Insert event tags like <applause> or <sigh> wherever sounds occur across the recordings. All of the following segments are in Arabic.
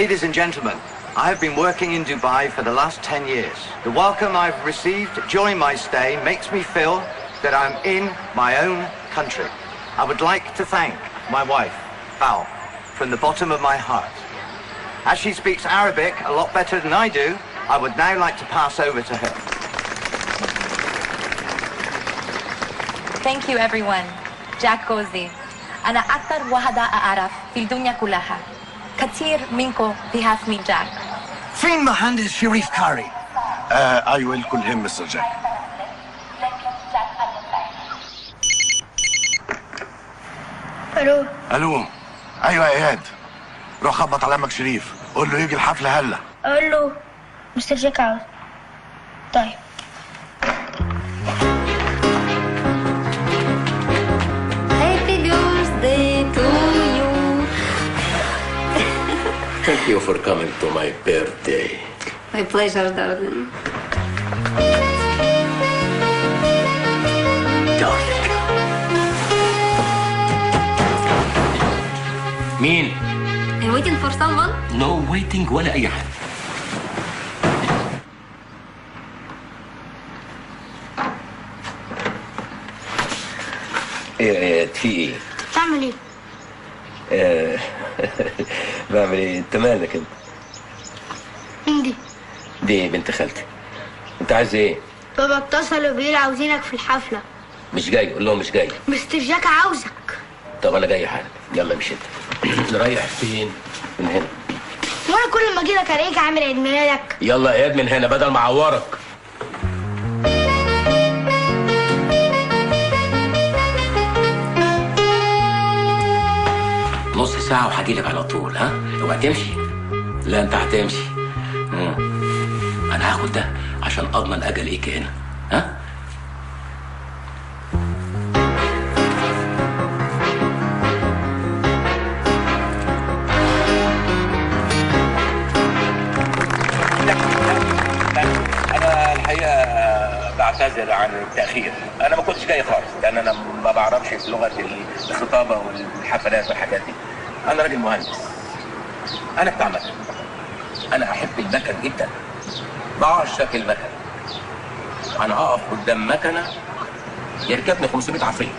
Ladies and gentlemen, I have been working in Dubai for the last 10 years. The welcome I've received during my stay makes me feel that I'm in my own country. I would like to thank my wife, Val, from the bottom of my heart. As she speaks Arabic a lot better than I do, I would now like to pass over to her. Thank you everyone. جاك جوزي أنا أكثر واحدة أعرف في الدنيا كلها كثير منكم بيهاف من جاك. فين مهندس شريف كاري؟ Uh, I will call him Mr. Jack. ألو. ألو. أيوه يا إياد. روح خبط على عمك شريف. قول له يجي الحفلة هلا. أقول له مستر جاك عاوز. طيب. Thank you for coming to my birthday. My pleasure, darling. Darling. مين؟ And waiting for someone? نو no waiting ولا أي حاجة. ايه ايه في ايه؟ تعمل ايه؟ <laughs> بعمل إيه؟ انت مالك انت؟ مين دي؟ دي بنت خالتي. انت عايز إيه؟ بابا اتصلوا بيقول عاوزينك في الحفلة مش جاي قول لهم مش جاي. مستر جاك عاوزك طب أنا جاي حالا يلا مش انت. <clears throat> رايح فين؟ من هنا. وأنا كل ما اجيلك الاقيك عامل عيد ميلادك يلا يا اياد من هنا بدل ما اعورك. ساعة وهجيلك على طول ها؟ اوعى تمشي. لا انت هتمشي. أنا هاخد ده عشان اضمن أجل ايك هنا. ها؟ بعتذر عن التأخير أنا ما كنتش جاي خالص لأن أنا ما بعرفش في لغة الخطابة والحفلات والحاجات دي أنا راجل مهندس. أنا بتاع مكن أنا أحب المكن جدا. بعشق المكن. أنا اقف قدام مكنة يركبني 500 عفريت.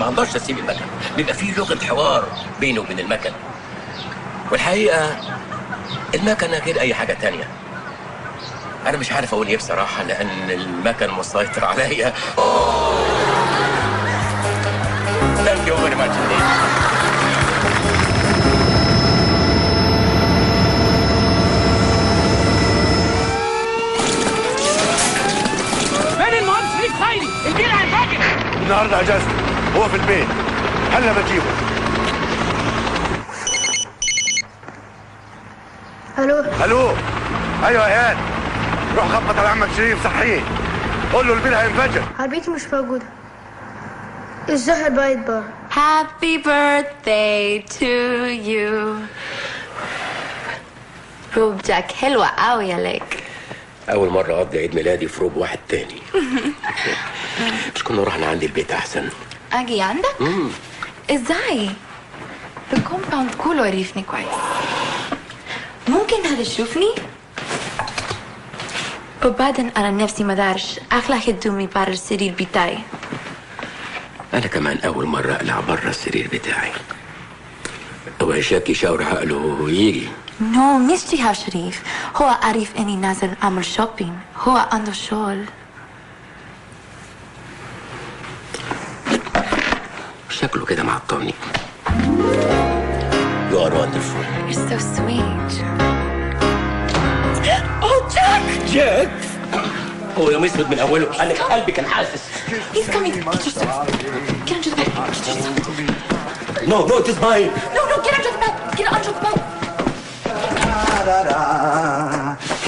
ما أقدرش أسيب المكن. بيبقى فيه لغة حوار بيني وبين المكن. والحقيقة المكنة غير أي حاجة تانية. أنا مش عارف أقول إيه بصراحة لأن المكن مسيطر عليا. Thank you very much فين المهندس شريف خيري؟ الجيل هينفجر اجازته هو في البيت. هلا بجيبه ألو؟ ألو؟ أيوه يا اياد روح خبط على عمك شريف صحيه قول له البيت هينفجر. عربيتي مش موجودة الظاهر بايت بره Happy birthday to you. روب جاك حلوة قوي يا ليك. أول مرة أقضي عيد ميلادي في روب واحد تاني. <laughs> كنا رحنا عندي البيت أحسن. أجي عندك؟ مم. إزاي؟ ال compound كله عرفني كويس. ممكن حد يشوفني؟ وبعدين أنا نفسي ما دارش. أخلع هدومي برا السرير بتاعي. أنا كمان أول مرة اقلع بره السرير بتاعي. هو شاكي شاور عقله يجي نو مش جهة شريف. هو عارف إني نازل أعمل شوبينج هو عنده شغل شكله كده معطلني You are wonderful. You're so sweet <gasps> Oh Jack جاك هو يوم اسود من اوله انا قلبي كان حاسس He's coming Get yourself Get into the bed Get yourself نو نو اتس ماين No no get into the bed Get under the bed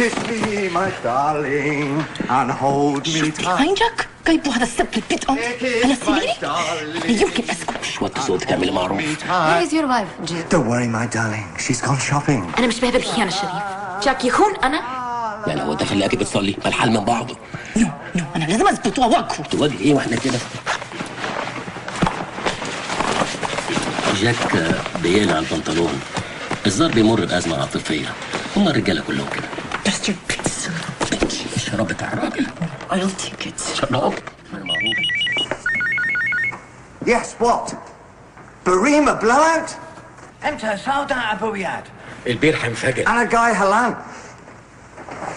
Kiss me, my darling, and hold me tight. جاك جايبوا هذا السب البيت على سريري لا يمكن اسكت شو وطي صوتك اعملي معروف Where is your wife Jill Don't worry, my darling. She's gone shopping. أنا مش بهذا الخيانة شريف. جاك يخون أنا؟ لا لا هو انت خليها كده تصلي. ما الحال من بعضه. no no أنا لازم أثبت وأواجهه تواجه إيه وإحنا كده؟ جاك بيقلع البنطلون. الظاهر بيمر بأزمة عاطفية. هم الرجالة كلهم كده. Mr. Pitts, الشراب بتاع الراجل I'll take it. شراب Yes, what? Barima blowout? أنت سوداء أبو رياد. البير هينفجر And a guy halan.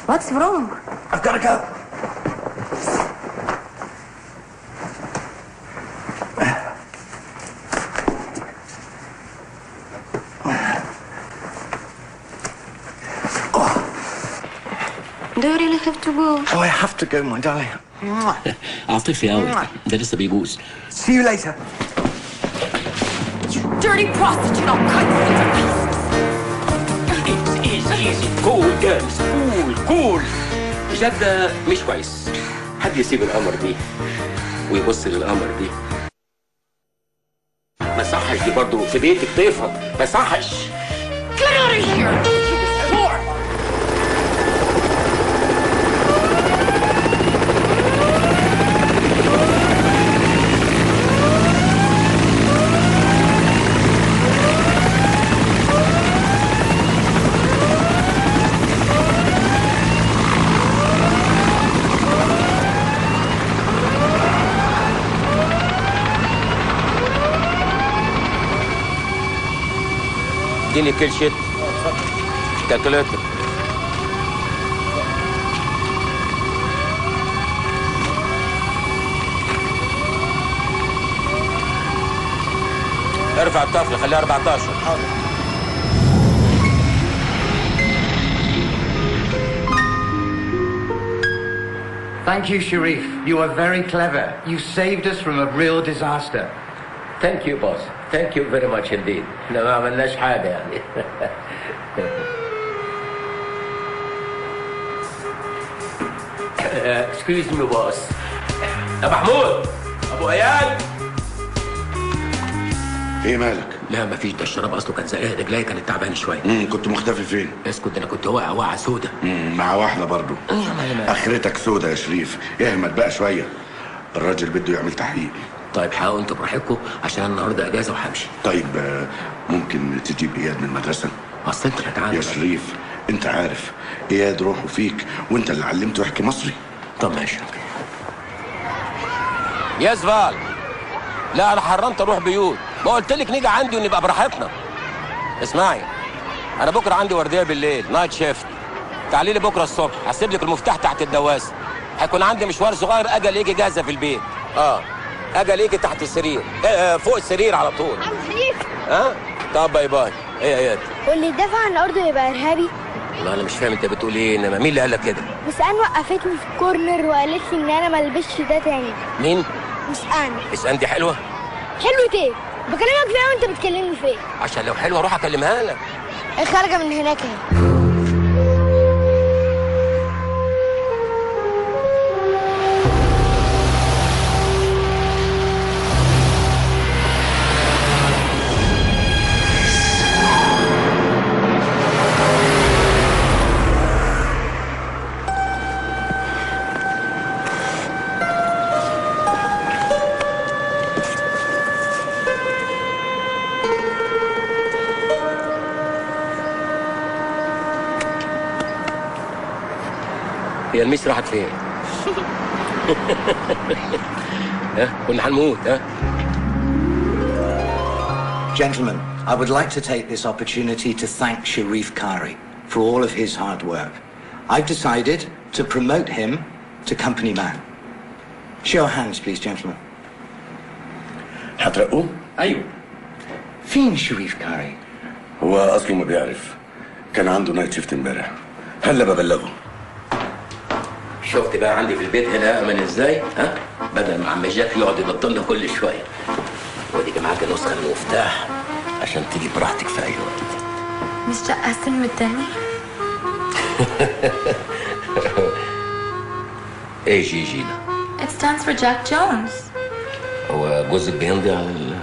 What's wrong? I've got to go. Do you really have to go? Oh, I have to go, my darling. عاطفي قوي ده لسه بيبوظ See you later. Dirty prostitute, I'll cut you into pieces. ايزي ايزي كول جيرلز كول كول جدة مش كويس حد يسيب القمر دي ويبص للقمر دي ما صحش دي برضه في بيتك ضيفة ما صحش Get out of here! اديني كل شيت كالكوليتر ارفع الطفل خليها 14 Thank you, Sharif. You are very clever. You saved us from a real disaster. ثانك يو بوس ثانك يو فيري ماتش انديد إحنا ما عملناش حاجة يعني. Excuse me boss يا محمود أبو اياد إيه مالك؟ لا ما فيش. ده الشراب أصله كان زقها رجلي كانت تعبانة شوية. مم كنت مختفي فين؟ اسكت ده أنا كنت واقع واقعه سودا مم مع واحدة برضو. أخرتك سودة يا شريف. اهمل بقى شوية. الراجل بده يعمل تحقيق. طيب حاولوا أنتوا براحتكم عشان النهارده اجازه وهمشي. طيب آه، ممكن تجيب إياد من المدرسة؟ أصل أنت هتعامل يا شريف أنت عارف إياد روحه فيك وأنت اللي علمته يحكي مصري. طب ماشي يا زفال لا أنا حرمت أروح بيوت. ما قلت لك نيجي عندي ونبقى براحتنا. اسمعي أنا بكرة عندي وردية بالليل نايت شيفت تعالي لي بكرة الصبح هسيب لك المفتاح تحت الدواسة. هيكون عندي مشوار صغير أجي الاقيكي جاهزه في البيت. آه. أجي الاقيكي تحت السرير. آه، فوق السرير على طول. ها؟ طب bye bye. إيه يا اياد واللي يدافع عن الأرض يبقى إرهابي. والله أنا مش فاهم أنت بتقول إيه إنما مين اللي قال لك كده؟ بس أنا وقفتني في ال corner وقالت لي إن أنا ما البسش ده تاني. مين؟ مش أنا. اسان دي حلوة. حلو إيه؟ بكلمك فيها وأنت بتكلمني فيا عشان لو حلوة أروح أكلمها لك. خارجه من هناك أهي. الميس راحت فين؟ ها كنا هنموت ها Gentlemen, I would like to take this opportunity to thank Sharif Kari for all of his hard work. I've decided to promote him to company man. Show your hands, please, gentlemen. هترقوه؟ أيوه فين شريف كاري؟ هو اصله ما بيعرف كان عنده night shift امبارح هلا ببلغه شفت بقى عندي في البيت هنا امن إزاي؟ ها؟ بدل ما عم جاك يقعد ينطلنا كل شوية. ودي معاك نسخه من المفتاح عشان تيجي براحتك في أي وقت. مش أحسن من التاني؟ <laughs> إيه جي جينا It stands for Jack Jones. هو جوزك بيمضي على ال...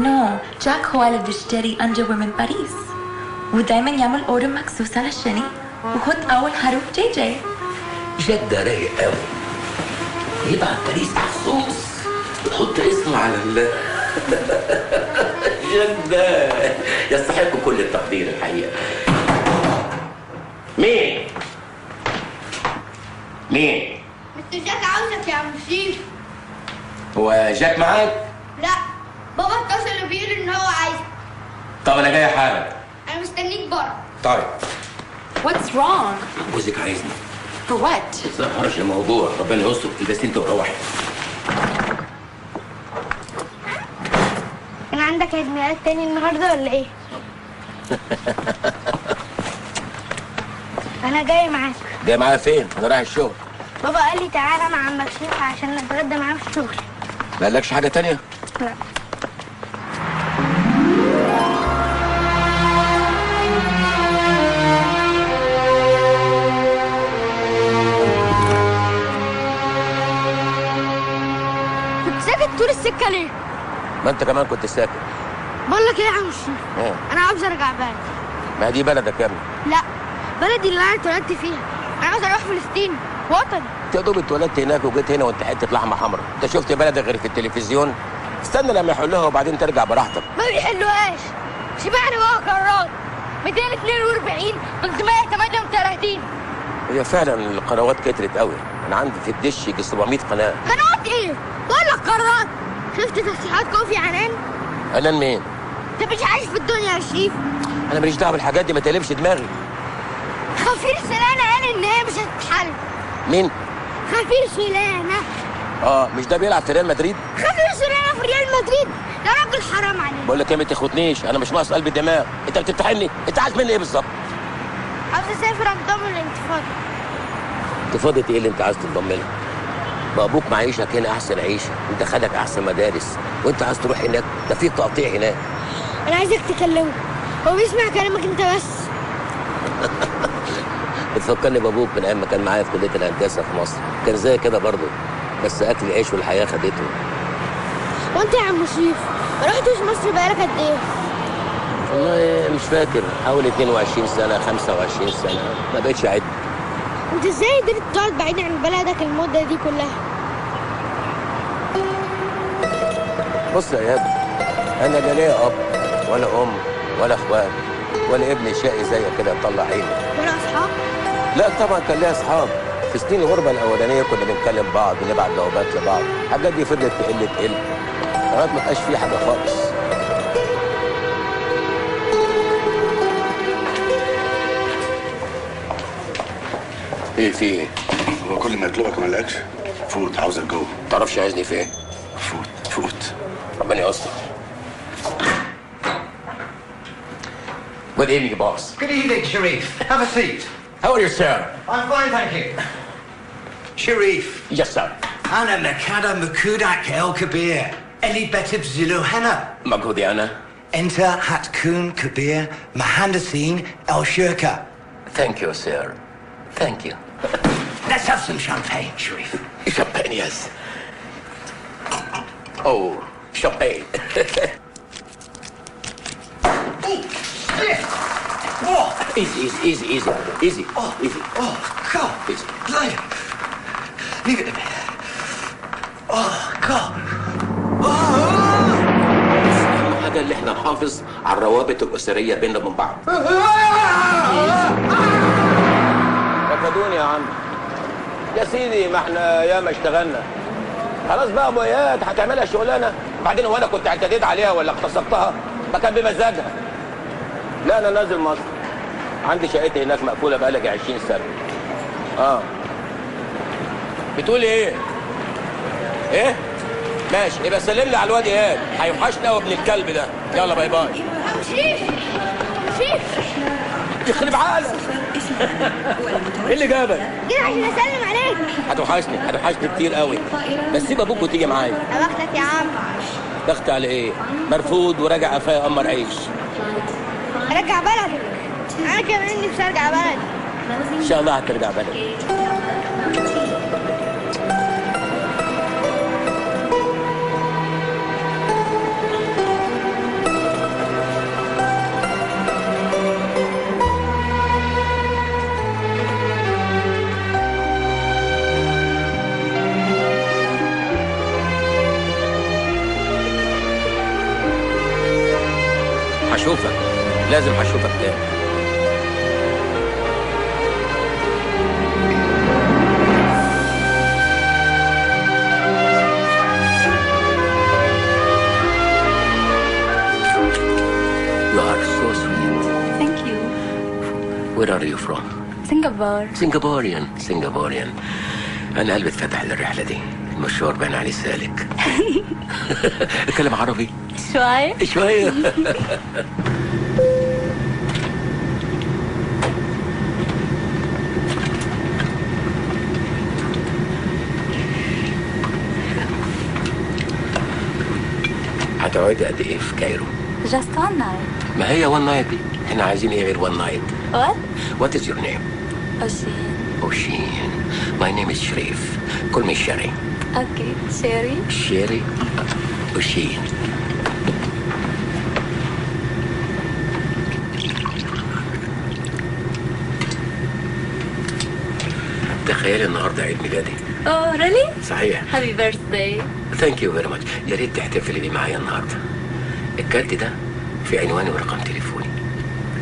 No, جاك هو اللي بيشتري underwear من باريس ودايما يعمل order مخصوص علشاني ويحط أول حرف J J رايق قوي. يبعت باريس مخصوص. وتحط اسمه على ال <laughs> ده يستحق كل التقدير الحقيقة. مين؟ مين؟ مستر جاك عاوزك يا عم شريف هو جاك معاك؟ لا. بابا اتصل وبيقول إن هو عايزك طب أنا جاي حالا. أنا مستنيك بره. طيب. What's wrong? جوزك عايزني. For what? ما حرش الموضوع ربنا يستر البسي انت وروحي كان عندك عيد ميلاد تاني النهارده ولا إيه؟ <laughs> أنا جاي معاك. جاي معايا فين؟ أنا رايح الشغل. بابا قال لي تعالى مع عمك شريف عشان نتغدى معاه في الشغل. ما قالكش حاجة تانية؟ لا. السكه ليه؟ ما انت كمان كنت ساكت. بقول لك إيه يا عم شريف إيه؟ أنا عاوز ارجع بلدي. ما دي بلدك يا ابني. لا بلدي اللي أنا اتولدت فيها. أنا عاوز أروح فلسطين وطني. انت يا دوب اتولدت هناك وجيت هنا وانت حتة لحمه حمراء انت شفت بلدك غير في التلفزيون؟ استنى لما يحلوها وبعدين ترجع براحتك. ما بيحلوهاش. شبعني بقى قرارات 242 338 هي فعلا القنوات كترت قوي. أنا عندي في الدش يجي 700 قناة. قنوات إيه؟ بقول لك قرارات شفت تصريحات كوفي عنان؟ أنا مين؟ انت مش عايش في الدنيا يا شريف؟ أنا ماليش دعوة بالحاجات دي ما تقلبش دماغي. خفير سلانة قال إن هي مش هتتحل. مين؟ خفير سلانة. آه مش ده بيلعب في ريال مدريد؟ خفير سلانة في ريال مدريد. ده راجل حرام عليك. بقول لك إيه ما تاخدنيش أنا مش ناقص قلب الدماغ. أنت بتمتحني أنت عايز مني إيه بالظبط؟ عاوز أسافر أنضم للانتفاضة. انتفاضة إيه اللي أنت عايز تنضم لها؟ ما أبوك معيشك هنا أحسن عيشة أنت خدك أحسن مدارس وأنت عايز تروح هناك ده في تقطيع هناك. أنا عايزك تكلمه هو بيسمع كلامك أنت بس. <laughs> بتفكرني بابوك من أيام ما كان معايا في كلية الهندسة في مصر كان زي كده برضه بس أكل عيش والحياة خدته. وأنت يا عم شريف ما رحتش مصر بقالك قد إيه؟ والله مش فاكر حوالي 22 سنة 25 سنة ما بقتش أعد. انت إزاي قدرت تقعد بعيد عن بلدك المدة دي كلها؟ بص يا اياد أنا لا ليا أب ولا أم ولا اخوات ولا ابن شقي زيك كده يطلع عيني ولا أصحاب؟ لا طبعا كان ليا أصحاب في سنين الغربة الأولانية كنا بنكلم بعض ونبعت جوابات لبعض الحاجات دي فضلت تقل تقل لغاية ما بقاش في حاجة خالص إيه في إيه؟ هو كل ما يطلبك ما لقاكش فوت عاوزك جوه تعرفش عايزني في إيه؟ فوت فوت ربنا يستر Good evening, boss. Good evening, Sharif. Have a seat. How are you, sir? I'm fine, thank you. Sharif. Yes, sir. أنا مقدر مجهودك الكبير. اللي بتبذله هنا. مجهودي أنا. أنت هتكون كبير مهندسين الشركة. Thank you, sir. Thank you. Let's have some champagne, Sharif. Champagne, yes. Oh, champagne. <laughs> Whoa! easy, easy, easy, easy, easy, Oh, easy. oh, God. Easy. Bloody. Leave it to me. Oh, God. أهم حاجة اللي احنا نحافظ على الروابط الأسرية بيننا وبين بعض. <laughs> رفضوني يا عم. يا سيدي ما إحنا ياما اشتغلنا. خلاص بقى أبو اياد هتعملها شغلانة؟ وبعدين هو أنا كنت اعتديت عليها ولا اغتصبتها ما كان بمزاجها. لا أنا نازل مصر. عندي شقتي هناك مقفولة بقالي 20 سنة. آه. بتقول إيه؟ إيه؟ ماشي. يبقى سلم لي على الواد اياد هيوحشنا وابن الكلب ده. يلا باي باي. عم شريف شريف يخرب عقلك. <laughs> إيه اللي جابك؟ جيت عشان اسلم عليك. هتوحشني هتوحشني كتير قوي. بس سيب أبوك وتيجي معايا. يا بختك يا عم. ضغط على إيه؟ مرفوض وراجع قفايا قمر عيش. رجع بلدك أنا كمان نفسي أرجع بلدي. إن شاء الله هترجع <laughs> بلدك لازم هشوفك تاني You are so sweet. Thank you. Where are you from? Singapore. سنغافوريان سنغافوريان أنا قلبي اتفتح للرحلة دي المشوار باين عليه سالك <laughs> اتكلم عربي شوي. شوية هتقعدي قد إيه في Cairo؟ Just one night. ما هي one night دي إحنا عايزين إيه غير one night What? What is your name Ocean. اوشين my name is شريف Call me شيري Okay. Sherry. شيري اوشين تخيلي النهارده عيد ميلادي. Oh, really? صحيح. Happy birthday. Thank you very much يا ريت تحتفلي بيه معايا النهارده. الكارت ده في عنواني ورقم تليفوني.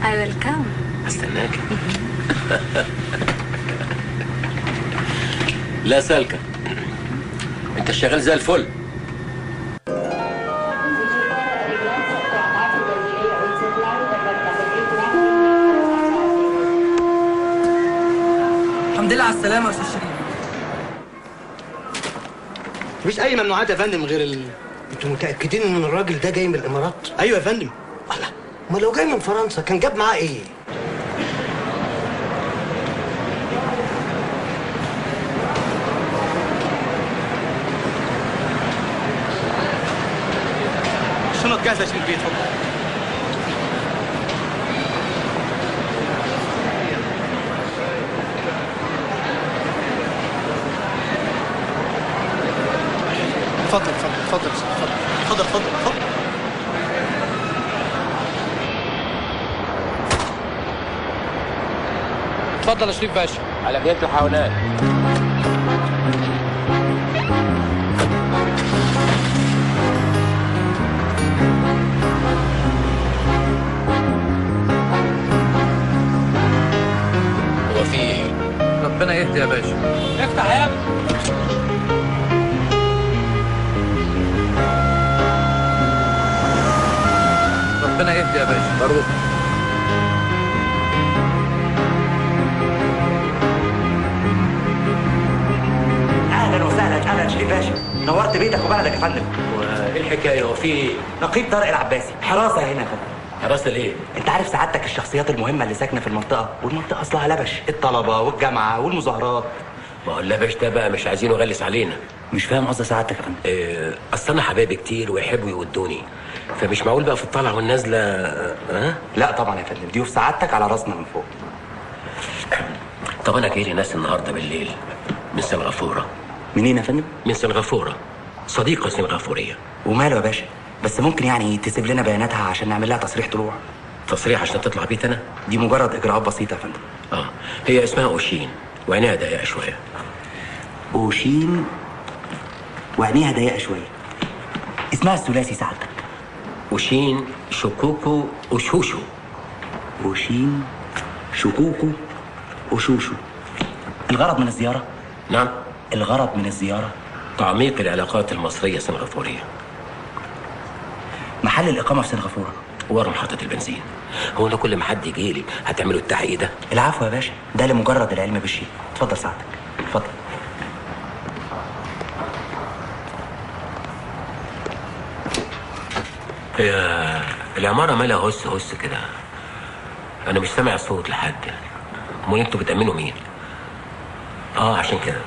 Will come. استناك <laughs> لا سالكة. انت شغال زي الفل. السلامة يا أستاذ شريف. مفيش أي ممنوعات يا فندم غير ال... أنتوا متأكدين إن الراجل ده جاي من الإمارات؟ أيوه يا فندم. الله. ما لو جاي من فرنسا كان جاب معاه إيه؟ الشنط جاهزة عشان البيت اتفضل اتفضل اتفضل اتفضل اتفضل اتفضل اتفضل اتفضل يا شريف باشا. على جهة الحيوانات. هو في إيه؟ ربنا يهدي يا باشا. افتح يا ابني. ربنا يهدي يا باشا. برضه شريف باشا نورت بيتك وبلدك يا فندم. وإيه الحكاية؟ هو في إيه؟ نقيب طارق العباسي. حراسة هنا. يا فندم حراسة ليه؟ أنت عارف سعادتك الشخصيات المهمة اللي ساكنة في المنطقة؟ والمنطقة أصلها لبش. الطلبة والجامعة والمظاهرات ما هو اللبش ده بقى مش عايزينه يغلس علينا. مش فاهم قصد سعادتك يا فندم. إيه أصل أنا حبايبي كتير ويحبوا يودوني. فمش معقول بقى في الطلعة والنازلة ها؟ لا طبعا يا فندم. ضيوف سعادتك على راسنا من فوق. طب أنا جاي لي ناس النهارده بالليل من سنغافورة. منين يا فندم؟ من سنغافورة. صديقه سنغافورية. وماله يا باشا؟ بس ممكن يعني تسيب لنا بياناتها عشان نعمل لها تصريح طلوع. تصريح عشان تطلع بيت أنا؟ دي مجرد إجراءات بسيطة يا فندم. آه. هي اسمها أوشين. وعينيها ضيقة شوية. أوشين؟ وعينيها ضيقة شوية. اسمها الثلاثي سعادتك. أوشين شكوكو وشوشو أوشين شكوكو وشوشو الغرض من الزيارة؟ نعم. الغرض من الزيارة؟ تعميق العلاقات المصرية سنغافورية. محل الإقامة في سنغافورة. ورا محطه البنزين. هو أنا كل ما حد يجي لي هتعملوا التحقيق ده؟ العفو يا باشا. ده لمجرد العلم بالشيء. اتفضل سعادتك اتفضل. هي العمارة مالها هس هس كده. أنا مش سامع صوت لحد. يعني أمال أنتوا بتأمنوا مين؟ آه عشان كده.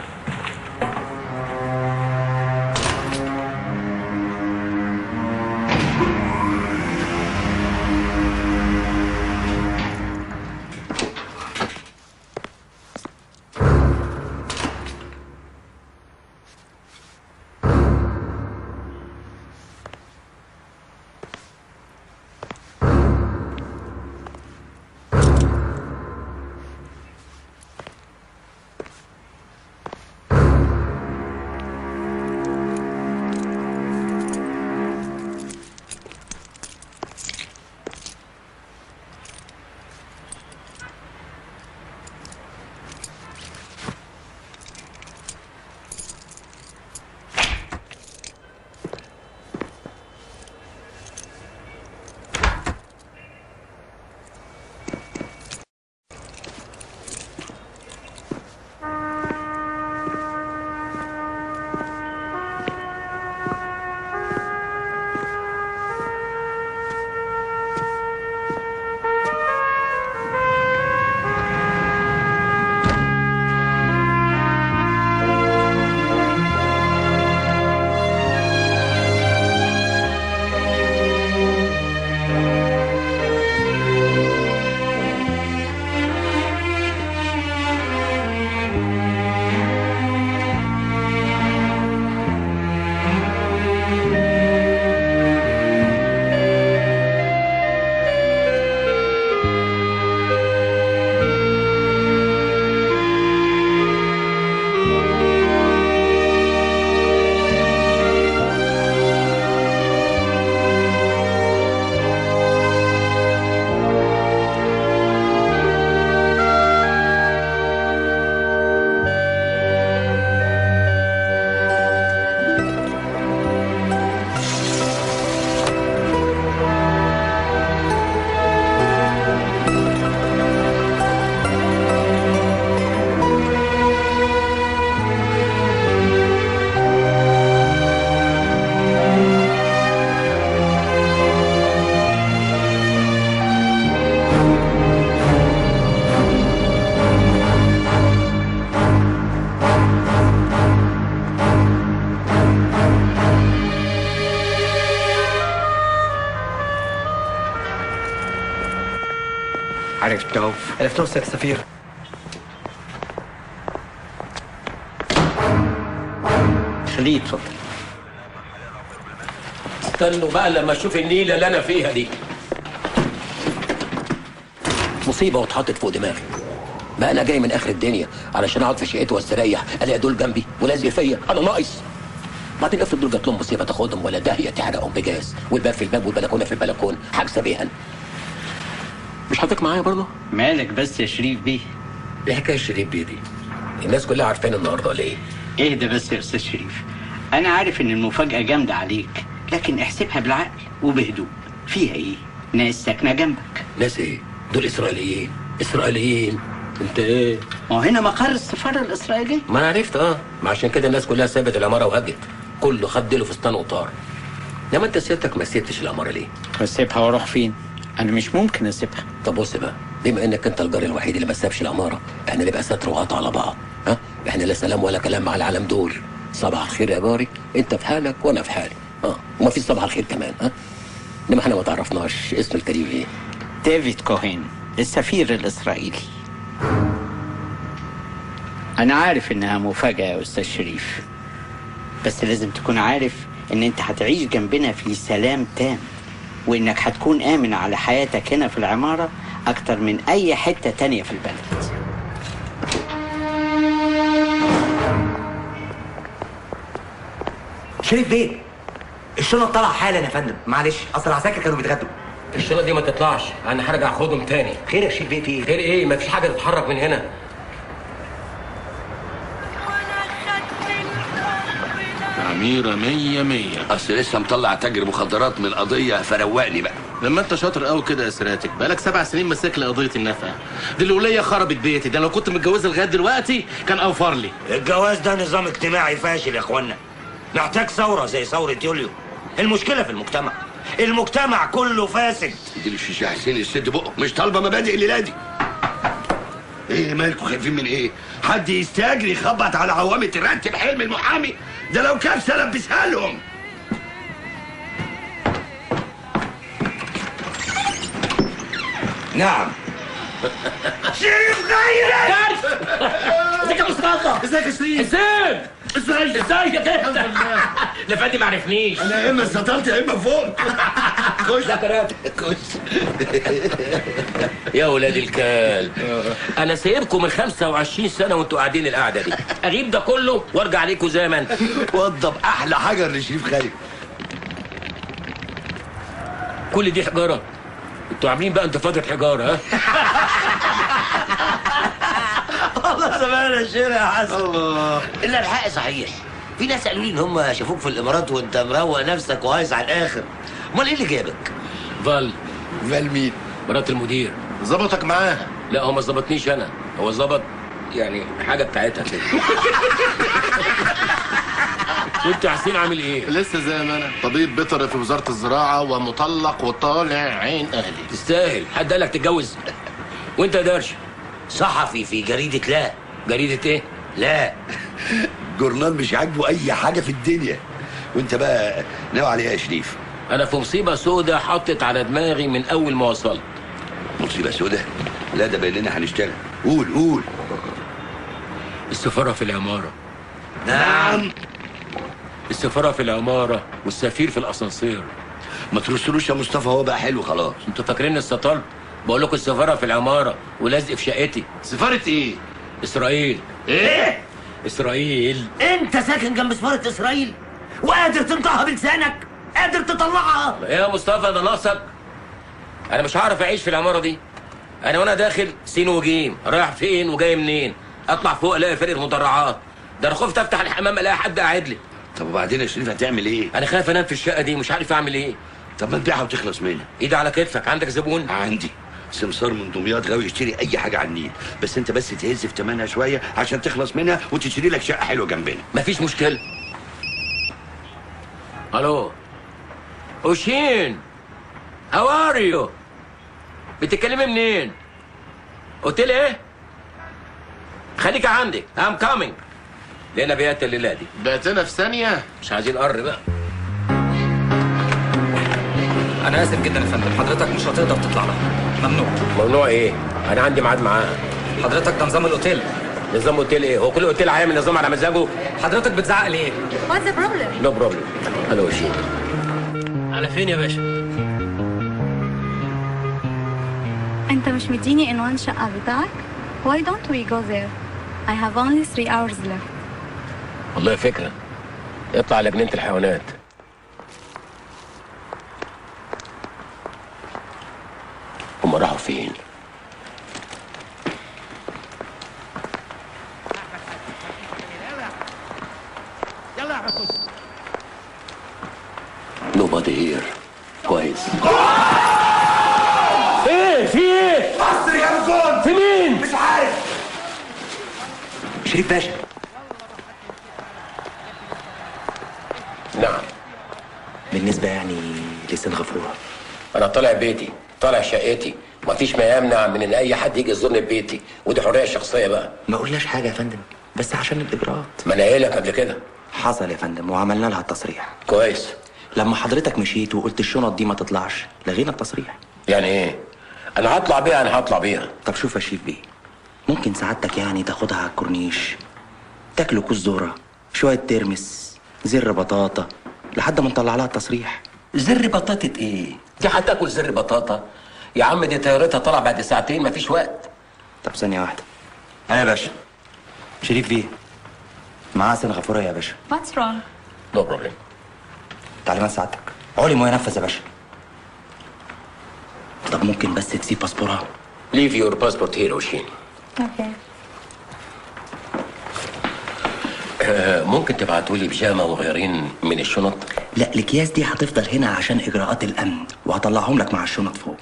سيد السفير خليه يتفضل استنوا بقى لما أشوف النيلة اللي أنا فيها دي. مصيبة واتحطت فوق دماغي. بقى أنا جاي من آخر الدنيا علشان أقعد في شقتي وأستريح ألاقي دول جنبي ولازق فيا. أنا ناقص. بعدين أفرض دول جات لهم مصيبة تاخدهم ولا داهية تحرقهم بجاز. والباب في الباب والبلكونة في البلكون حاجة بيها مش حاطك معايا برضه؟ مالك بس يا شريف بيه. إيه حكاية شريف بيه دي؟ الناس كلها عارفين النهارده ليه؟ اهدى بس يا أستاذ شريف؟ أنا عارف إن المفاجأة جامدة عليك لكن احسبها بالعقل وبهدوء. فيها إيه؟ ناس ساكنة جنبك. ناس إيه؟ دول إسرائيليين. إسرائيليين. أنت إيه؟ ما هو هنا مقر السفارة الإسرائيلية. ما أنا عرفت آه. ما عشان كده الناس كلها سابت العمارة وهجت. كله خد له فستان وطار. إنما أنت سيادتك ما سيبتش العمارة ليه؟ واسيبها وأروح فين؟ أنا مش ممكن أسيبها. طب بص بقى بما إنك أنت الجار الوحيد اللي ما سابش العمارة إحنا نبقى ستر وقطع على بعض ها؟ إحنا لا سلام ولا كلام مع العالم دول. صباح الخير يا جاري أنت في حالك وأنا في حالي آه وما فيش صباح الخير كمان ها؟ إنما إحنا ما تعرفناش اسم الكريم إيه. ديفيد كوهين السفير الإسرائيلي. أنا عارف إنها مفاجأة يا أستاذ شريف بس لازم تكون عارف إن أنت هتعيش جنبنا في سلام تام. وإنك هتكون آمن على حياتك هنا في العمارة أكتر من أي حتة تانية في البلد. شريف بيه الشنط طلع حالا يا فندم. معلش أصل العساكر كانوا بيتغدوا. الشنط دي ما تطلعش. أنا هرجع أخدهم تاني. خير يا شريف بيه في إيه؟ خير إيه؟ مفيش حاجة تتحرك من هنا. أميرة مية مية. أصل لسه مطلع تاجر مخدرات من قضية فروقني بقى. لما أنت شاطر قوي كده يا سراتك بقالك سبع سنين ماسك لي قضية النفقه دي الوليه خربت بيتي ده لو كنت متجوزها لغاية دلوقتي كان أوفر لي. الجواز ده نظام اجتماعي فاشل يا إخوانا. محتاج ثورة زي ثورة يوليو. المشكلة في المجتمع. المجتمع كله فاسد. دي الشيشه حسين الست بقه مش طالبة مبادئ الليلة دي. إيه مالكوا خايفين من إيه؟ حد يستاجر يخبط على عوامة ترتب حلم المحامي؟ ده لو كبسه لبسها لهم نعم. شريف غيرك! ازيك يا مصطفى ازيك يا شريف حسين إزاي؟ ازيك انت <laughs> لا فادي ما عرفنيش. أنا يا اما استطلت يا إما فوق. خش <laughs> لا كرات. خش يا ولاد الكلب. أنا سايبكم من 25 سنة وأنتوا قاعدين القعدة دي. أغيب ده كله وأرجع عليكم زي ما انت وضب أحلى حجر لشريف خالد كل دي حجارة. أنتوا عاملين بقى انتفاضه حجارة ها؟ <laughs> والله زمان يا شيرة يا حسن. الله. إلا الحق صحيح. في ناس قالوا لي إن هم شافوك في الإمارات وأنت مروق نفسك وهايص على الآخر. أمال إيه اللي جابك؟ فال. فال مين؟ مرات المدير. ظبطك معاها لا هو ما ظبطنيش أنا. هو ظبط يعني حاجة بتاعتها كده. <laughs> وأنت يا حسين عامل إيه؟ لسه زي ما أنا. طبيب بيطري في وزارة الزراعة ومطلق وطالع عين أهلي. تستاهل. حد قالك تتجوز؟ وأنت يا درش. صحفي في جريدة لا. جريدة إيه؟ لا. <laughs> جورنال مش عاجبه أي حاجة في الدنيا. وأنت بقى ناوي على إيه يا شريف؟ أنا في مصيبة سودة حطت على دماغي من أول ما وصلت. مصيبة سودة؟ لا ده باين لنا هنشتغل. قول قول. السفارة في العمارة. نعم. السفارة في العمارة والسفير في الأسانسير. ما ترسلوش يا مصطفى هو بقى حلو خلاص. أنتوا فاكرين استطلت بقول لكم السفارة في العمارة ولازق في شقتي. سفارة إيه؟ إسرائيل. إيه؟ إسرائيل. انت ساكن جنب سفارة إسرائيل؟ وقادر تنطقها بلسانك؟ قادر تطلعها؟ إيه يا مصطفى ده ناقصك. أنا مش هعرف أعيش في العمارة دي. أنا وأنا داخل سين وجيم. رايح فين وجاي منين؟ أطلع فوق ألاقي فرقة مدرعات. ده أنا خفت أفتح الحمام ألاقي حد قاعد لي. طب وبعدين يا شريف هتعمل إيه؟ أنا خايف أنام في الشقة دي مش عارف أعمل إيه. طب ما تبيعها وتخلص منها. إيدي على كتفك. عندك زبون؟ عندي. سمسار من دمياط غاوي يشتري أي حاجة على النيل. بس أنت بس تهز في تمنها شوية عشان تخلص منها وتشتري لك شقة حلوة جنبنا. مفيش مشكله ألو. أوشين. How are you بتتكلمي منين؟ قلت لي إيه؟ خليك عندك. I'm coming لقينا بيات الليلة دي. بعتنا في ثانية. مش عايزين قر بقى. أنا آسف جدا يا فندم. حضرتك مش هتقدر تطلع لها ممنوع. ممنوع إيه؟ أنا عندي ميعاد معاها حضرتك ده نظام الأوتيل. نظام أوتيل إيه؟ هو كل أوتيل هيعمل نظام على مزاجه؟ حضرتك بتزعق ليه؟ What's the problem? No problem أنا وشيك على فين يا باشا؟ انت مش مديني عنوان شقة بتاعك؟ Why don't we go there? I have only three hours left. والله فكرة. اطلع على جنينه الحيوانات. هم راحوا فين يلا يا حسن nobody here. كويس إيه في إيه؟ مصر يا جون في مين؟ مش عارف. شريف باشا. نعم. بالنسبة يعني لسان غفورة أنا طالع بيتي. طالع شقتي. مفيش ما يمنع من إن أي حد يجي يزورني في بيتي. ودي حرية شخصية بقى. ما قلناش حاجة يا فندم بس عشان الإجراءات. ما أنا قايل لك قبل كده. حصل يا فندم وعملنا لها التصريح. كويس. لما حضرتك مشيت وقلت الشنط دي ما تطلعش لغينا التصريح. يعني إيه؟ أنا هطلع بيها أنا هطلع بيها. طب شوف يا شريف بيه ممكن سعادتك يعني تاخدها على الكورنيش. تاكلوا كوز ذرة شوية ترمس زر بطاطا لحد ما نطلع لها التصريح. زر بطاطة إيه؟ دي هتاكل زر بطاطا يا عم دي طيارتها طالعة بعد ساعتين مفيش وقت. طب ثانية واحدة. أنا يا باشا. شريف بيه معاه سنغافورة يا باشا. What's wrong? No problem تعليمات سعادتك علي ما ينفذ يا باشا. طب ممكن بس تسيب باسبورها؟ Leave your passport here أوشين Okay آه ممكن تبعتوا لي بيجامة وغيرين من الشنط؟ لا الأكياس دي هتفضل هنا عشان إجراءات الأمن وهطلعهم لك مع الشنط فوق.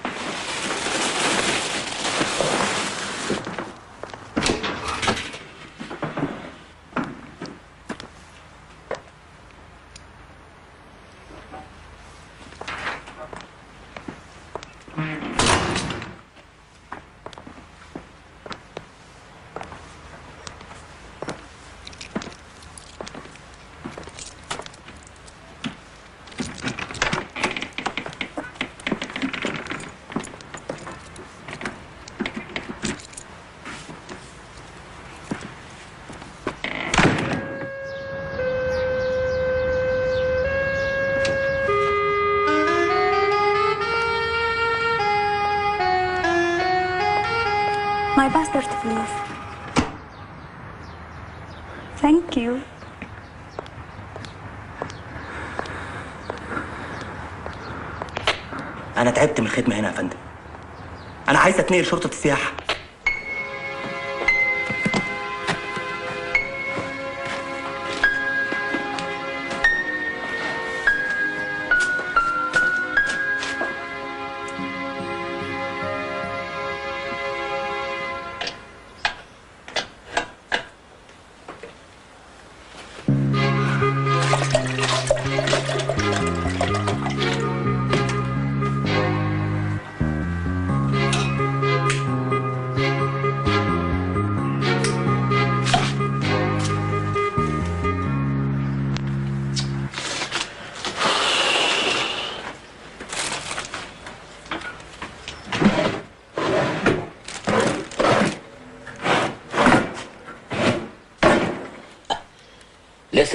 أنا عايز أتنقل شرطة السياحة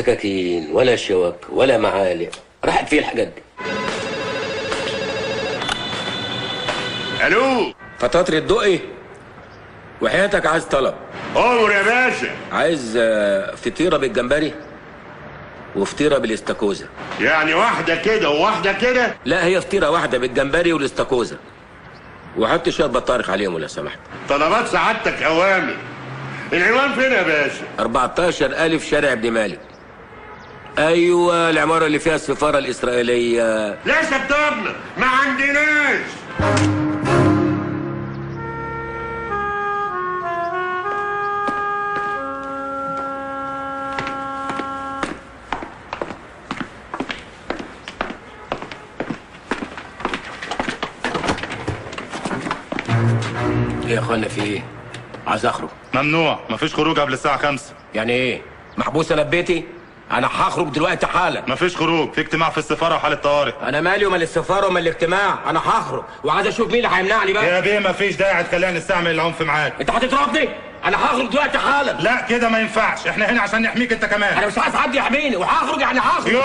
سكاكين ولا شوك ولا معالق. راحت فيه الحاجات دي. ألو؟ فطاطري الدقي وحياتك عايز طلب. أمر يا باشا. عايز آه، فطيرة بالجمبري وفطيرة بالاستاكوزا. يعني واحدة كده وواحدة كده؟ لا هي فطيرة واحدة بالجمبري والاستاكوزا. وحط شوية بطارخ عليهم لو سمحت. طلبات سعادتك اوامر العنوان فين يا باشا؟ 14 ألف شارع ابن مالك. أيوة العمارة اللي فيها السفارة الإسرائيلية لا شطبنا ما عندناش إيه يا أخوانا في إيه؟ عايز أخرج ممنوع مفيش خروج قبل الساعة خمسة يعني إيه؟ محبوس أنا في بيتي؟ أنا هخرج دلوقتي حالا. مفيش خروج. في اجتماع في السفارة وحاله طوارئ أنا مالي ومال السفارة ومال الاجتماع. أنا هخرج وعايز أشوف مين اللي هيمنعني بقى. يا بيه مفيش داعي تخلينا نستعمل العنف معاك. أنت هتضربني؟ أنا هخرج دلوقتي حالا. لا كده ما ينفعش. إحنا هنا عشان نحميك أنت كمان. أنا مش عايز حد يحميني. وهخرج يعني هخرج يوه!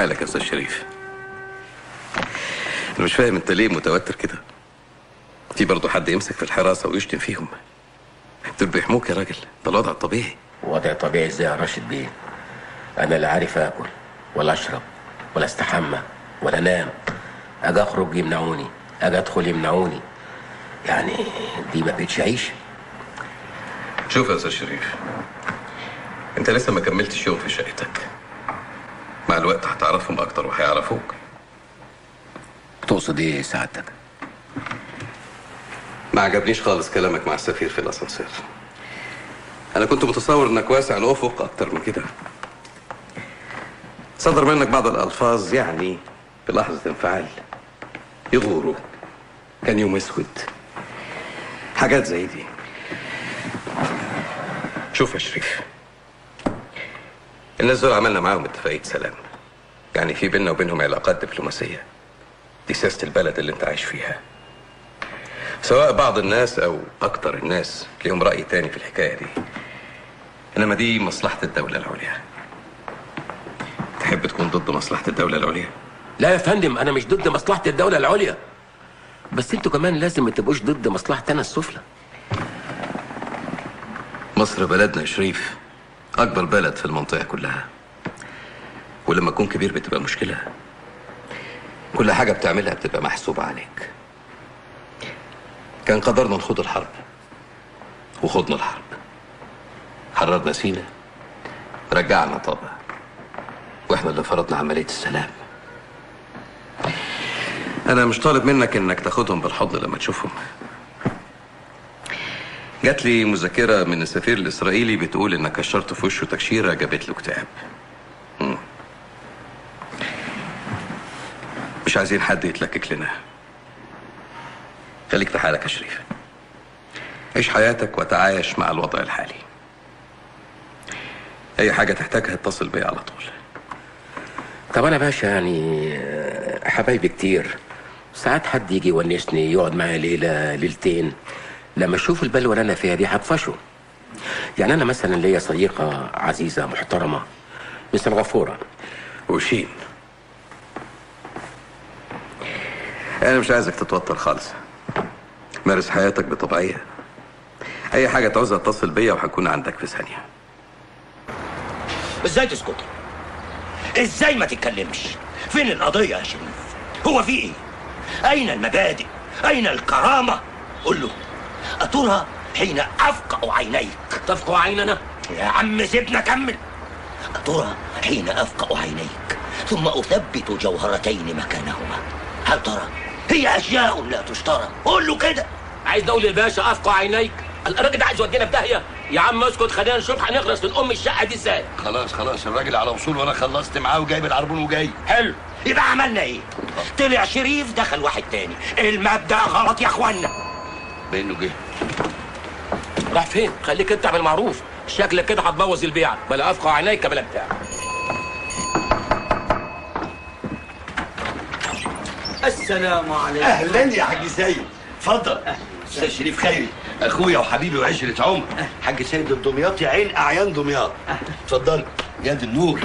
مالك يا أستاذ شريف؟ أنا مش فاهم أنت ليه متوتر كده؟ في برضه حد يمسك في الحراسة ويشتم فيهم؟ دول بيحموك يا راجل ده الوضع الطبيعي. وضع طبيعي إزاي يا راشد بيه؟ أنا لا عارف آكل ولا أشرب ولا أستحمى ولا أنام. أجي أخرج يمنعوني أجي أدخل يمنعوني. يعني دي ما بقتش عيشه شوف يا أستاذ شريف أنت لسه ما كملتش يوم في شقتك. مع الوقت هتعرفهم أكتر وهيعرفوك. تقصد إيه سعادتك؟ ما عجبنيش خالص كلامك مع السفير في الأسانسير. أنا كنت متصور إنك واسع الأفق أكتر من كده. صدر منك بعض الألفاظ يعني في لحظة انفعال. يغوروا. كان يوم أسود. حاجات زي دي. شوف يا شريف. الناس دول عملنا معاهم اتفاقية سلام. يعني في بيننا وبينهم علاقات دبلوماسية. دي سياسة البلد اللي انت عايش فيها. سواء بعض الناس أو أكتر الناس ليهم رأي تاني في الحكاية دي. إنما دي مصلحة الدولة العليا. تحب تكون ضد مصلحة الدولة العليا؟ لا يا فندم أنا مش ضد مصلحة الدولة العليا. بس أنتوا كمان لازم ما تبقوش ضد مصلحتي أنا السفلى. مصر بلدنا يا شريف. أكبر بلد في المنطقة كلها. ولما تكون كبير بتبقى مشكلة. كل حاجة بتعملها بتبقى محسوبة عليك. كان قدرنا نخوض الحرب. وخضنا الحرب. حررنا سينا. رجعنا طابة. وإحنا اللي فرضنا عملية السلام. أنا مش طالب منك إنك تاخدهم بالحضن لما تشوفهم. جات لي مذكرة من السفير الإسرائيلي بتقول إنك كشرت في وشه تكشيرة جابت له اكتئاب. مش عايزين حد يتلكك لنا. خليك في حالك يا شريف. عيش حياتك وتعايش مع الوضع الحالي. أي حاجة تحتاجها اتصل بيا على طول. طب أنا باشا يعني آه، حبايبي كتير ساعات حد يجي يونسني يقعد معايا ليلة ليلتين لما أشوف البلوه اللي أنا فيها دي هطفشه يعني أنا مثلا ليا صديقة عزيزة محترمة من سنغافوره وشين. أنا مش عايزك تتوتر خالص. مارس حياتك بطبيعية. أي حاجة تعوزها اتصل بيا وهكون عندك في ثانية. إزاي تسكت؟ إزاي ما تتكلمش؟ فين القضية يا شريف؟ هو في إيه؟ أين المبادئ؟ أين الكرامة؟ قل له. اترى حين افقع عينيك. تفقع عيننا؟ يا عم سيبنا كمل. أترى حين أفقع عينيك ثم أثبت جوهرتين مكانهما. هل ترى؟ هي أشياء لا تشترى. قول له كده. عايز أقول للباشا أفقع عينيك. الراجل ده عايز يودينا في داهية. يا عم اسكت خلينا نشوف هنخلص من أم الشقة دي إزاي. خلاص خلاص الراجل على وصول وأنا خلصت معاه وجايب العربون وجاي. حلو. يبقى عملنا إيه؟ طلع شريف دخل واحد تاني. المبدأ غلط يا اخوانا بانه جه راح فين؟ خليك انت اعمل معروف. شكلك كده هتبوظ البيعه بلا افقع عينيك بلا بتاع. السلام عليكم. أهلا يا حاج سيد اتفضل. أستاذ شريف خيري. أخويا وحبيبي وعشرة عمر. حاج سيد الدمياطي عين أعيان دمياط. اتفضل. يا دي النور.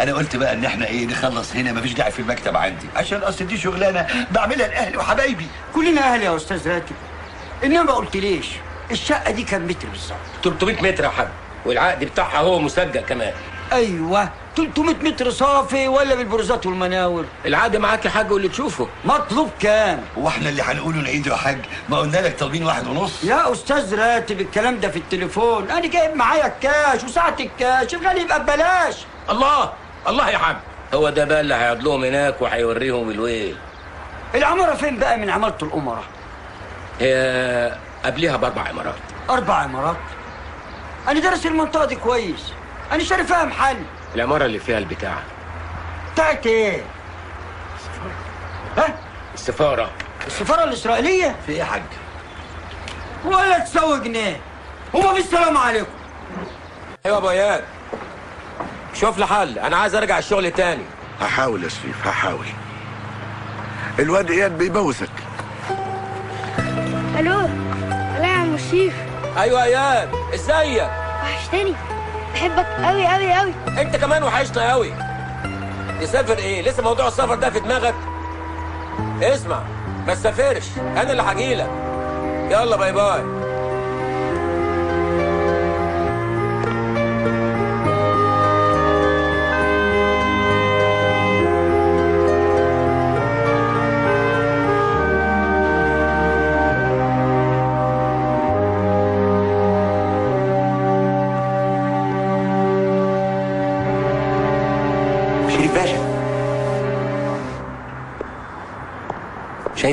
أنا قلت بقى إن إحنا إيه نخلص هنا. مفيش داعي في المكتب عندي. عشان أصل دي شغلانة بعملها لأهلي وحبايبي. كلنا أهل يا أستاذ راتب. إنما ما قلتليش الشقة دي كام متر بالظبط؟ 300 متر يا حاج. والعقد بتاعها هو مسجل كمان. أيوه. 300 متر صافي ولا بالبرزات والمناور. العقد معاك يا حاج واللي تشوفه. مطلوب كام؟ هو إحنا اللي هنقوله نعيده يا حاج. ما قلنا لك طالبين واحد ونص. يا أستاذ راتب الكلام ده في التليفون. أنا جايب معايا الكاش وساعة الكاش. الغالي يبقى ببلاش. الله! الله يا حاج. هو ده بقى اللي هيقعد لهم هناك وهيوريهم الويل. العمارة فين بقى من عمارة الأمراء؟ هي قبلها بأربع عمارات أربع عمارات أنا دارس المنطقة دي كويس. أنا شاري فيها محل. العماره اللي فيها البتاع. بتاعت إيه؟ ها؟ السفارة. السفارة الإسرائيلية؟ في إيه يا حاج؟ ولا تسوي جنيه وما في السلام عليكم. أيوه يا ابو اياد شوف لي حل. أنا عايز أرجع الشغل تاني. هحاول يا شريف هحاول. الواد إياد بيبوسك. ألو؟ الشيف أيوه يا اياد إزيك؟ وحشتني. بحبك قوي قوي قوي أنت كمان وحشنا قوي تسافر إيه؟ لسه موضوع السفر ده في دماغك؟ اسمع ما تسافرش أنا اللي هجيلك يلا باي باي.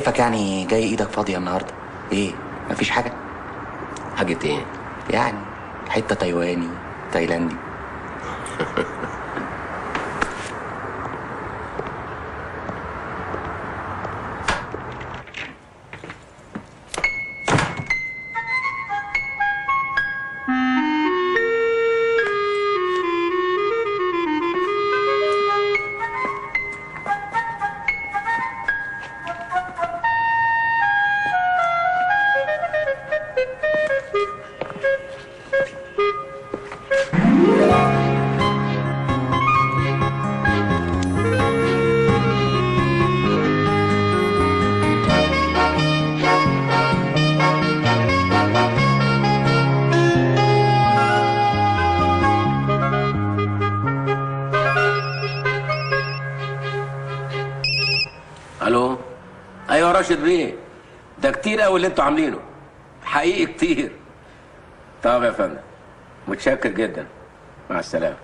شايفك يعني جاي إيدك فاضية النهاردة؟ إيه؟ مفيش حاجة؟ حاجة إيه يعني حتة تايواني تايلاندي <laughs> قوي اللي أنتوا عاملينه. حقيقي كتير. طب يا فندم متشكر جدا. مع السلامة.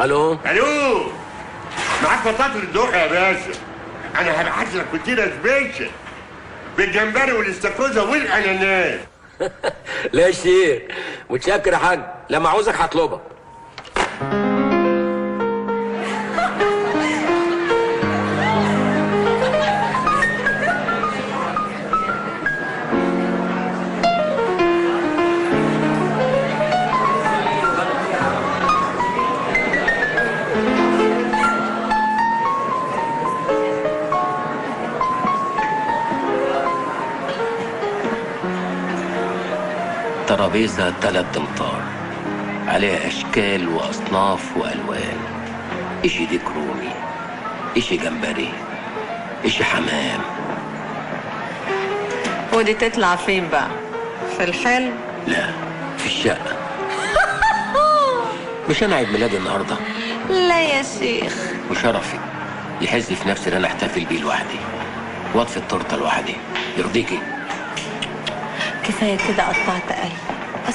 ألو؟ ألو؟ معاك فطاطري الدقي يا باشا. أنا هبعت لك فطير special بالجمبري والاستاكوزا والأناناس. <laughs> لا شيء متشكر يا حاج. لما عاوزك هطلبك ترابيزة تلات أمتار. عليها أشكال وأصناف وألوان. إشي ديك رومي إشي جمبري إشي حمام. ودي تطلع فين بقى؟ في الحلم؟ لا في الشقة. <laughs> مش أنا عيد ميلادي النهارده. لا يا شيخ. وشرفي يحز في نفسي إن أنا أحتفل بيه لوحدي. واطفي التورتة لوحدي. يرضيكي؟ كفاية كده قطعت قلبي.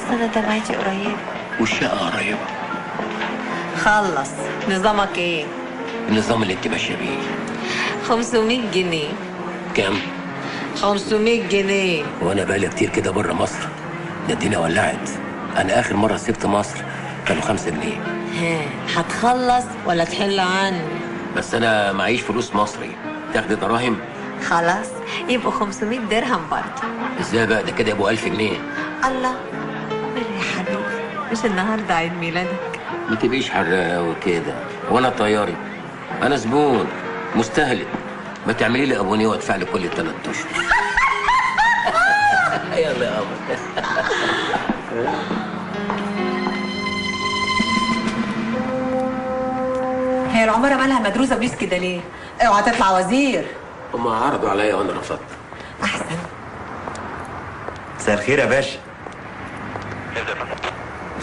اصل أنا دمعتي قريبة. والشقة قريبة. خلص. نظامك إيه؟ النظام اللي انت ماشية بيه. 500 جنيه. كام؟ 500 جنيه. وأنا بقالي كتير كده بره مصر. ده الدنيا ولعت. أنا آخر مرة سبت مصر كانوا خمسة جنيه. ها هتخلص ولا تحل عني بس أنا معيش فلوس مصري. تاخدي دراهم خلاص. يبقوا 500 درهم برضه. إزاي بقى؟ ده كده يبقوا 1000 جنيه. الله. مش النهارده عيد ميلادك؟ ما تبقيش حراقة وكده. وأنا طياري. أنا زبون. مستهلك. ما تعملي لي ابونيه وأدفع لي كل ثلاث أشهر. <laughs> يلا يا قمر <laughs> هي العمارة مالها متروسة بوليس كده ليه؟ اوعى تطلع وزير. هم عرضوا عليا وأنا رفضت. مساء الخير يا باشا.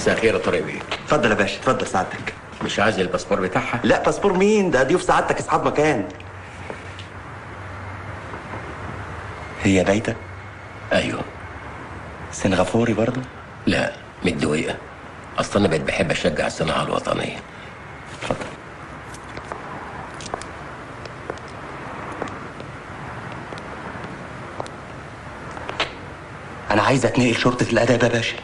مساء الخير يا طارق بيه اتفضل يا باشا اتفضل سعادتك. مش عايز الباسبور بتاعها؟ لا باسبور مين؟ ده ضيوف سعادتك اصحاب مكان. هي بايته أيوه. سنغافوري برضه؟ لا متدوية أصلا أنا بقيت بحب أشجع الصناعة الوطنية. أنا عايز أتنقل شرطة الاداب يا باشا.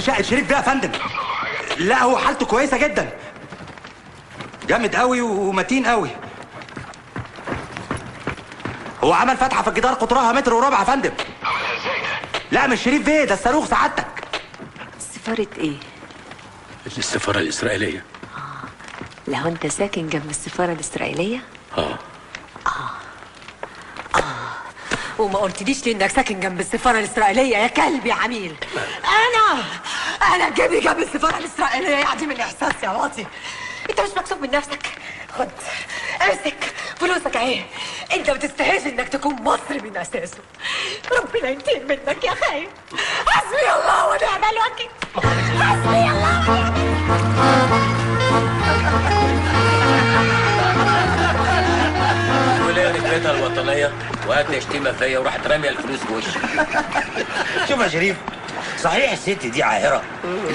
في شقه شريف ده يا فندم. لا هو حالته كويسة جدا. جامد قوي ومتين قوي هو عمل فتحة في الجدار قطرها متر وربع يا فندم. لا مش شريف بيه ده الصاروخ سعادتك. سفارة إيه؟ السفارة الإسرائيلية. لو أنت ساكن جنب السفارة الإسرائيلية؟ آه. وما قلتليش ليه انك ساكن جنب السفارة الإسرائيلية يا كلب يا عميل. أنا أنا جيبي جنب السفاره الاسرائيليه يعني من احساس يا واطي. أنت مش مكسوب من نفسك؟ خد امسك فلوسك أهي. أنت ما تستاهلش إنك تكون مصري من أساسه. ربنا ينتقم منك يا خايف. حسبي الله ونعم الوكيل. حسبي الله. ونعم ركبتها الوطنية وهات لي شتيمه فيا وراحت رامية الفلوس في وشي. شوف يا شريف صحيح الست دي عاهرة.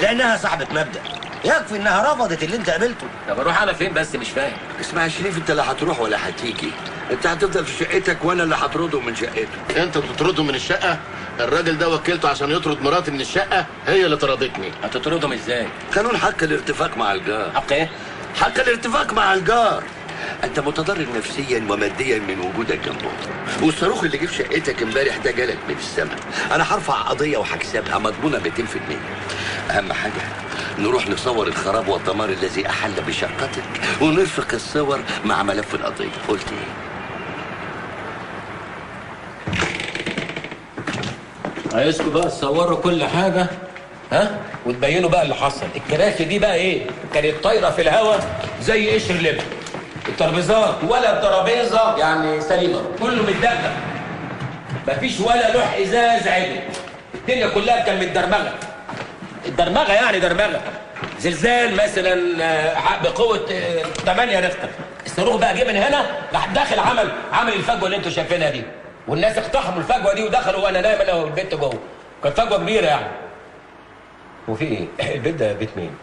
لأنها صاحبة مبدأ. يكفي إنها رفضت اللي أنت قابلته. طب أروح أنا فين بس؟ مش فاهم. اسمع يا شريف أنت لا هتروح ولا هتيجي. أنت هتفضل في شقتك وأنا اللي هطرده من شقته. أنت بتطرده من الشقة؟ الراجل ده وكلته عشان يطرد مراتي من الشقة؟ هي اللي طردتني. هتطردهم إزاي؟ قانون حق الارتفاق مع الجار. حق إيه؟ حق الارتفاق مع الجار. أنت متضرر نفسيا وماديا من وجودك جنبه والصاروخ اللي جه في شقتك امبارح ده جالك من السماء. أنا هرفع قضية وهكسبها مضمونة 200% أهم حاجة نروح نصور الخراب والدمار الذي أحل بشقتك ونرفق الصور مع ملف القضية. قلت إيه؟ عايزكم بقى تصوروا كل حاجة ها؟ وتبينوا بقى اللي حصل. الكراسي دي بقى إيه؟ كانت طايرة في الهواء زي قشر لب. الترابيزات. ولا الترابيزه يعني سليمة. كله متدغدغ. مفيش ولا لوح إزاز عدل. الدنيا كلها كان متدرمغة. الدرمغة يعني درمغة. زلزال مثلا آه، بقوة آه، 8 ريختر الصاروخ بقى جه من هنا راح داخل عمل عمل الفجوة اللي أنتوا شايفينها دي. والناس اقتحموا الفجوة دي ودخلوا وأنا نايم أنا والبنت جوه. كانت فجوة كبيرة يعني. وفي إيه؟ <laughs> البيت ده بيت مين؟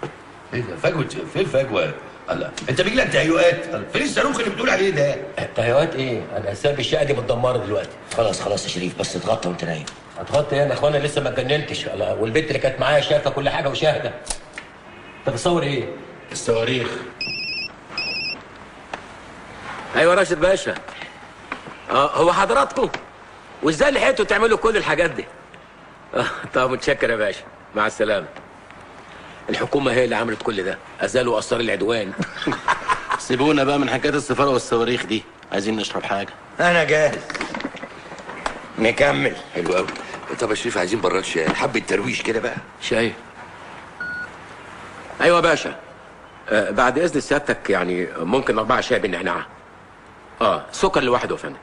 إيه ده؟ فجوة فين الفجوه الله. انت بيجي لك تهيؤات. فين الصاروخ اللي بتقول عليه ده. تهيؤات إيه؟ أنا ساب الشقه دي متدمره دلوقتي. خلاص خلاص يا شريف بس اتغطى وانت نايم. هتغطي إيه يا اخوانا لسه ما اتجننتش. الله، والبنت اللي كانت معايا شايفة كل حاجة وشاهدة. انت بتصور إيه؟ الصواريخ. أيوه راشد باشا. آه هو حضراتكم؟ وإزاي لحقتوا تعملوا كل الحاجات دي؟ آه طب متشكر يا باشا. مع السلامة. الحكومة هي اللي عملت كل ده. أزالوا اثار العدوان. <laughs> سيبونا بقى من حكاية السفارة والصواريخ دي. عايزين نشرب حاجة. أنا جاهز. نكمل. حلو قوي طب يا شريف عايزين براد شاي. حبة ترويش كده بقى. شاي. أيوه يا باشا. آه بعد إذن سيادتك يعني ممكن أربعة شاي بالنعناع. آه سكر لوحده يا فندم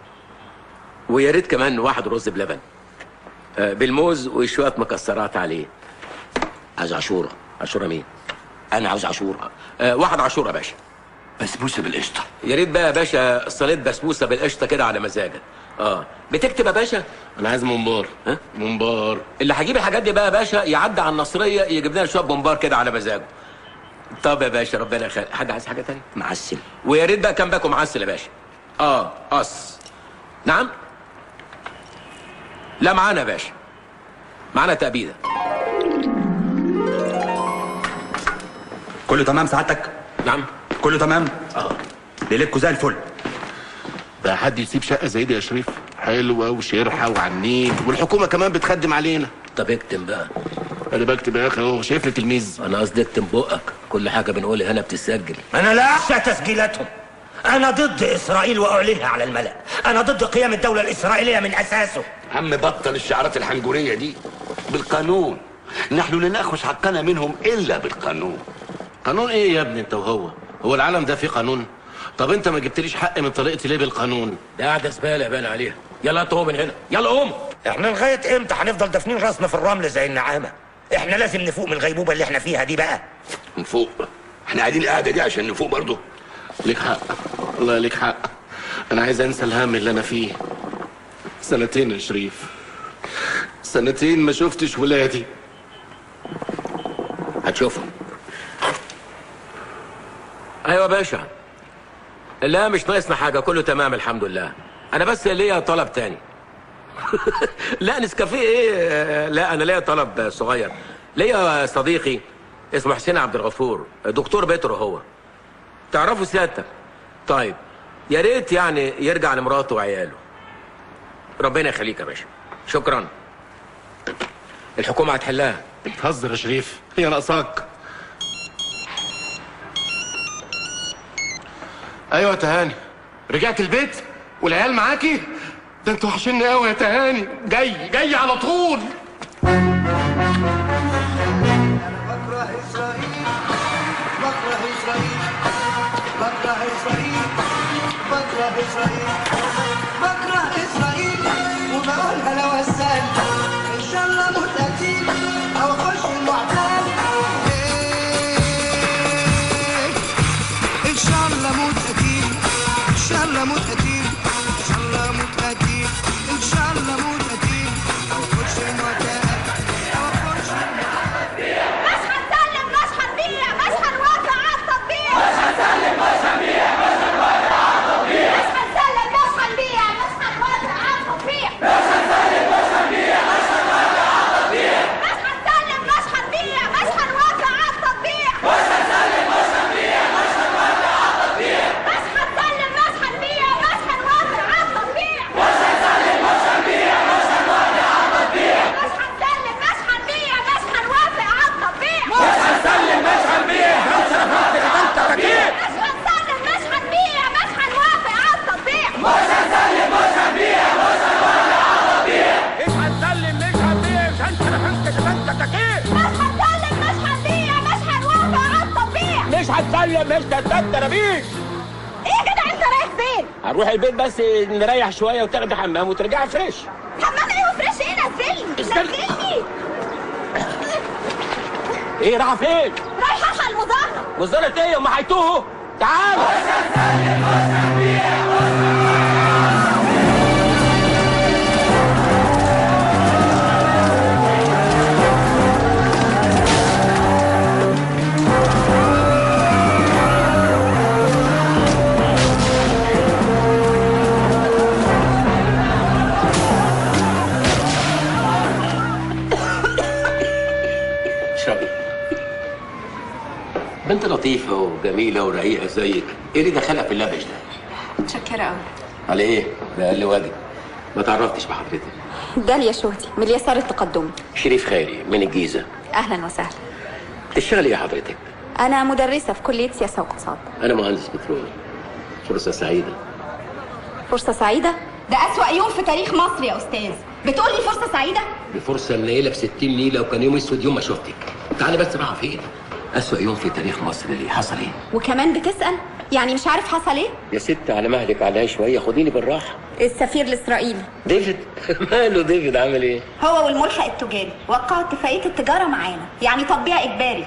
ويا ريت كمان واحد رز بلبن. آه بالموز وشوية مكسرات عليه. عايز عاشوره عاشورة مين؟ أنا عاوز عاشوره آه واحد عاشورة يا باشا. بسبوسة بالقشطة. يا ريت بقى يا باشا صينيه بسبوسة بالقشطة كده على مزاجك. آه. بتكتب يا باشا؟ أنا عايز ممبار. ها؟ ممبار. اللي هجيب الحاجات دي بقى يا باشا يعدي على النصرية يجيب لنا شوية بومبار كده على مزاجه. طب يا باشا ربنا يخليك حد عايز حاجة تانية؟ معسل. ويا ريت بقى كام باكو معسل يا باشا. آه قص. نعم؟ لا معانا يا باشا. معانا تأبيدة كله تمام سعادتك؟ نعم. كله تمام؟ آه. ليلتكوا زي الفل. ده حد يسيب شقة زي دي يا شريف؟ حلوة وشرحة وعنيك والحكومة كمان بتخدم علينا. طب اكتم بقى. أنا بكتب يا أخي أهو شايف لي تلميذ أنا قصدي اكتم بقك. كل حاجة بنقولها هنا بتسجل أنا لا أخشى تسجيلاتهم. أنا ضد إسرائيل واعلنها على الملأ. أنا ضد قيام الدولة الإسرائيلية من أساسه. عم بطل الشعارات الحنجوريه دي. بالقانون. نحن لا نأخذ حقنا منهم إلا بالقانون. قانون إيه يا ابني أنت وهو؟ هو العالم ده فيه قانون؟ طب أنت ما جبتليش حق من طريقتي ليه بالقانون ده قاعدة زباله يبان عليها. يلا قوم من هنا. يلا قوم. إحنا لغاية إمتى هنفضل دافنين رأسنا في الرمل زي النعامة؟ إحنا لازم نفوق من الغيبوبة اللي إحنا فيها دي بقى. نفوق. إحنا قاعدين القعده دي عشان نفوق برضه. ليك حق. والله ليك حق. أنا عايز أنسى الهم اللي أنا فيه. سنتين يا شريف. سنتين ما شفتش ولادي. هتشوفهم. أيوه يا باشا. لا مش ناقصنا حاجة كله تمام الحمد لله. أنا بس ليا طلب تاني. <laughs> لا نسكافيه إيه؟ لا أنا ليا طلب صغير. ليا صديقي اسمه حسين عبد الغفور دكتور بيترو هو. تعرفوا سيادتك؟ طيب يا ريت يعني يرجع لمراته وعياله. ربنا يخليك يا باشا. شكرا. الحكومة هتحلها. بتهزر يا شريف. هي ناقصاك. أيوه يا تهاني. رجعت البيت والعيال معاكي؟ ده أنتوا وحشني قوي يا تهاني. جاي جاي على طول. بكره إسرائيل. هنروح البيت بس نريح شوية وتاخدي حمام وترجعي فريش. حمام إيه وفريش إيه نزلني نزلني. <coughs> إيه رايحه فين؟ رايحة على المظاهره وزاره إيه؟ هم هيتوهوا تعالوا ورقيقة زيك، إيه اللي دخلها في اللبش ده؟ متشكرة قوي على إيه؟ بأقل واجب. ما تعرفتش بحضرتك. داليا شهدي من اليسار التقدمي شريف خيري من الجيزة. أهلا وسهلا تشتغلي إيه حضرتك؟ أنا مدرسة في كلية سياسة واقتصاد أنا مهندس بترول فرصة سعيدة فرصة سعيدة؟ ده أسوأ يوم في تاريخ مصر يا أستاذ بتقولي فرصة سعيدة؟ دي فرصه منيله ب 60 نيله وكان يوم أسود يوم ما شفتك تعالي بس رايحه فين؟ أسوأ يوم في تاريخ مصر ليه؟ حصل إيه؟ وكمان بتسأل؟ يعني مش عارف حصل إيه؟ يا ست على مهلك عليها شوية خديني بالراحة السفير الإسرائيلي ديفيد <laughs> ماله ديفيد عامل إيه؟ هو والملحق التجاري وقعوا اتفاقية التجارة معانا يعني تطبيع إجباري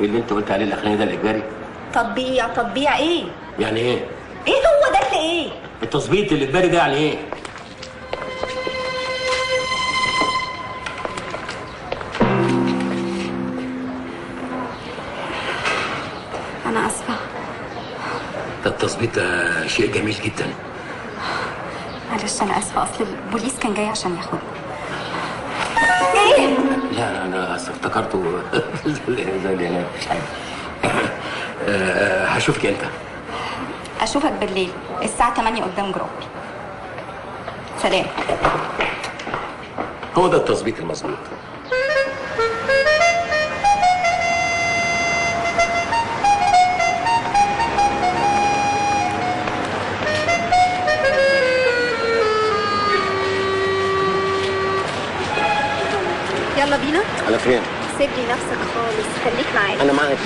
واللي أنت قلت عليه الاخراني ده الإجباري تطبيع تطبيع إيه؟ يعني إيه؟ إيه هو ده اللي إيه؟ التظبيط الإجباري ده يعني إيه؟ التظبيط ده شيء جميل جدا. معلش أنا آسفة. أصل البوليس كان جاي عشان ياخدني. إيه؟ لا أنا افتكرته <laughs> زي هناك مش عارف. آه، هشوفك أنت. أشوفك بالليل. الساعة 8 قدام جروب. سلام. هو ده التظبيط المظبوط. يلا بينا. على فين؟ سيب لي نفسك خالص خليك معايا. أنا معاك.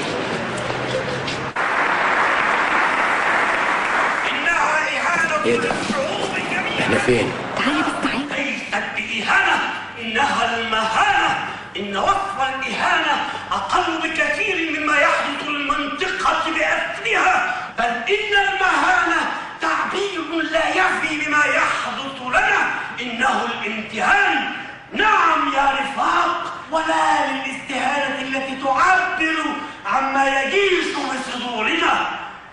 إيه ده؟ إحنا فين؟ تعالى بس تعالى ليست بإهانة إنها المهانة. إن وصف الإهانة أقل بكثير مما يحدث للمنطقة بأسرها. بل إن المهانة تعبير لا يفي بما يحدث لنا. إنه الامتهان نعم يا رفاق ولا للاستهانة التي تعبر عما يجيش بصدورنا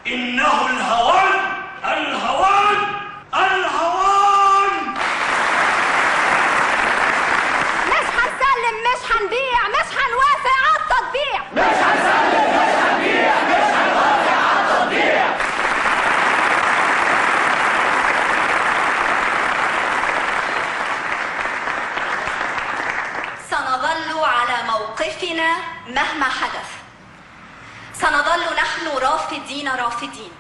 إنه الهوان الهوان الهوان. مش هنسلم مش هنبيع مش هنوافق على التطبيع مش هنسلم مش هنبيع مش هنوافق على التطبيع سنظل على موقفنا مهما حدث سنظل نحن رافضين رافضين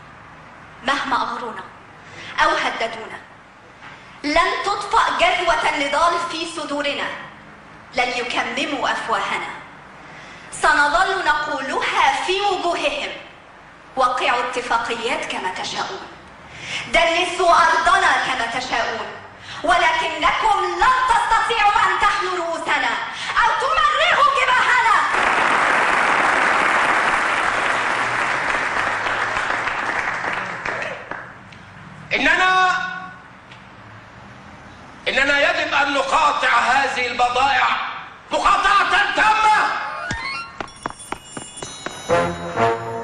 مهما أغرونا أو هددونا. لن تطفأ جذوة النضال في صدورنا لن يكمموا أفواهنا. سنظل نقولها في وجوههم وقعوا اتفاقيات كما تشاءون. دنسوا أرضنا كما تشاءون ولكنكم لن تستطيعوا أن تحنوا رؤوسنا أو تمرغوا إننا إننا يجب أن نقاطع هذه البضائع مقاطعة تامة.